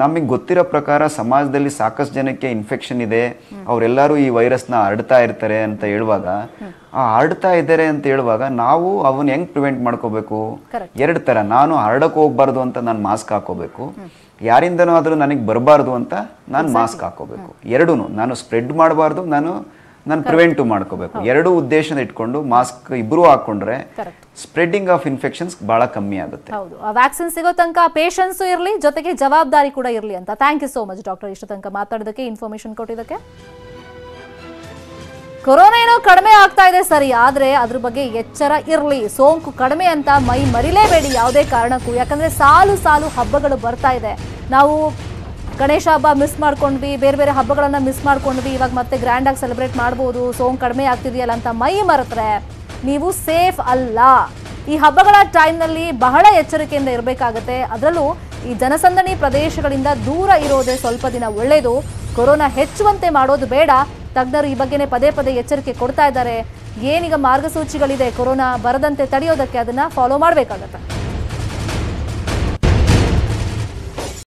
ನಮಗೆ ಗೊತ್ತಿರೋ ಪ್ರಕಾರ ಸಮಾಜದಲ್ಲಿ ಸಾಕಷ್ಟು ಜನಕ್ಕೆ ಇನ್ಫೆಕ್ಷನ್ ಇದೆ. ಅವರೆಲ್ಲರೂ ಈ ವೈರಸ್ನ ಹರಡ್ತಾ ಇರ್ತಾರೆ ಅಂತ ಹೇಳುವಾಗ ಆ ಹರಡ್ತಾ ಇದ್ದಾರೆ ಅಂತ ಹೇಳುವಾಗ ನಾವು ಅವನ್ನ ಹೆಂಗ್ ಪ್ರಿವೆಂಟ್ ಮಾಡ್ಕೋಬೇಕು? ಎರಡು ಥರ ನಾನು ಹರಡಕ್ಕೆ ಹೋಗ್ಬಾರ್ದು ಅಂತ ನಾನು ಮಾಸ್ಕ್ ಹಾಕೋಬೇಕು. ಯಾರಿಂದನೂ ಆದರೂ ನನಗೆ ಬರಬಾರ್ದು ಅಂತ ನಾನು ಮಾಸ್ಕ್ ಹಾಕೋಬೇಕು. ಎರಡೂ ನಾನು ಸ್ಪ್ರೆಡ್ ಮಾಡಬಾರ್ದು ನಾನು ನಾನು ಪ್ರಿವೆಂಟ್ ಮಾಡ್ಕೋಬೇಕು. ಎರಡು ಉದ್ದೇಶನ ಇಟ್ಕೊಂಡು ಮಾಸ್ಕ್ ಇಬ್ರೂ ಹಾಕೊಂಡ್ರೆ ಸ್ಪ್ರೆಡಿಂಗ್ ಆಫ್ ಇನ್ಫೆಕ್ಷನ್ಸ್ ಬಹಳ ಕಮ್ಮಿ ಆಗುತ್ತೆ. ಹೌದು. ಆ ವ್ಯಾಕ್ಸಿನ್ ಸಿಗೋ ತನಕ ಪೇಷನ್ಸ್ ಇರಲಿ ಜೊತೆಗೆ ಜವಾಬ್ದಾರಿ ಕೂಡ ಇರಲಿ ಅಂತ. Thank you so much doctor ಇಷ್ಟು ತನಕ ಮಾತಾಡೋದಕ್ಕೆ ಇನ್ಫಾರ್ಮೇಶನ್ ಕೊಟ್ಟಿದ್ದಕ್ಕೆ. ಕೊರೋನಾ ಏನೋ ಕಡಿಮೆ ಆಗ್ತಾ ಇದೆ ಸರಿ ಆದರೆ ಅದ್ರ ಬಗ್ಗೆ ಎಚ್ಚರ ಇರಲಿ. ಸೋಂಕು ಕಡಿಮೆ ಅಂತ ಮೈ ಮರಿಲೇಬೇಡಿ ಯಾವುದೇ ಕಾರಣಕ್ಕೂ. ಯಾಕಂದ್ರೆ ಸಾಲು ಸಾಲು ಹಬ್ಬಗಳು ಬರ್ತಾ ಇದೆ. ನಾವು ಗಣೇಶ ಹಬ್ಬ ಮಿಸ್ ಮಾಡ್ಕೊಂಡ್ವಿ, ಬೇರೆ ಬೇರೆ ಹಬ್ಬಗಳನ್ನ ಮಿಸ್ ಮಾಡ್ಕೊಂಡ್ವಿ, ಇವಾಗ ಮತ್ತೆ ಗ್ರ್ಯಾಂಡ್ ಆಗಿ ಸೆಲೆಬ್ರೇಟ್ ಮಾಡ್ಬೋದು ಸೋಂಕು ಕಡಿಮೆ ಆಗ್ತಿದೆಯಲ್ಲ ಅಂತ ಮೈ ಮರೆತ್ರೆ, ನೀವು ಸೇಫ್ ಅಲ್ಲ. ಈ ಹಬ್ಬಗಳ ಟೈಮ್ನಲ್ಲಿ ಬಹಳ ಎಚ್ಚರಿಕೆಯಿಂದ ಇರಬೇಕಾಗತ್ತೆ. ಅದರಲ್ಲೂ ಈ ಜನಸಂದಣಿ ಪ್ರದೇಶಗಳಿಂದ ದೂರ ಇರೋದೇ ಸ್ವಲ್ಪ ದಿನ ಒಳ್ಳೆಯದು ಕೊರೋನಾ ಹೆಚ್ಚುವಂತೆ ಮಾಡೋದು ಬೇಡ. ತಜ್ಞರು ಈ ಬಗ್ಗೆನೇ ಪದೇ ಪದೇ ಎಚ್ಚರಿಕೆ ಕೊಡ್ತಾ ಇದ್ದಾರೆ. ಏನೀಗ ಮಾರ್ಗಸೂಚಿಗಳಿದೆ ಕೊರೋನಾ ಬರದಂತೆ ತಡೆಯೋದಕ್ಕೆ ಅದನ್ನ ಫಾಲೋ ಮಾಡಬೇಕಾಗತ್ತೆ.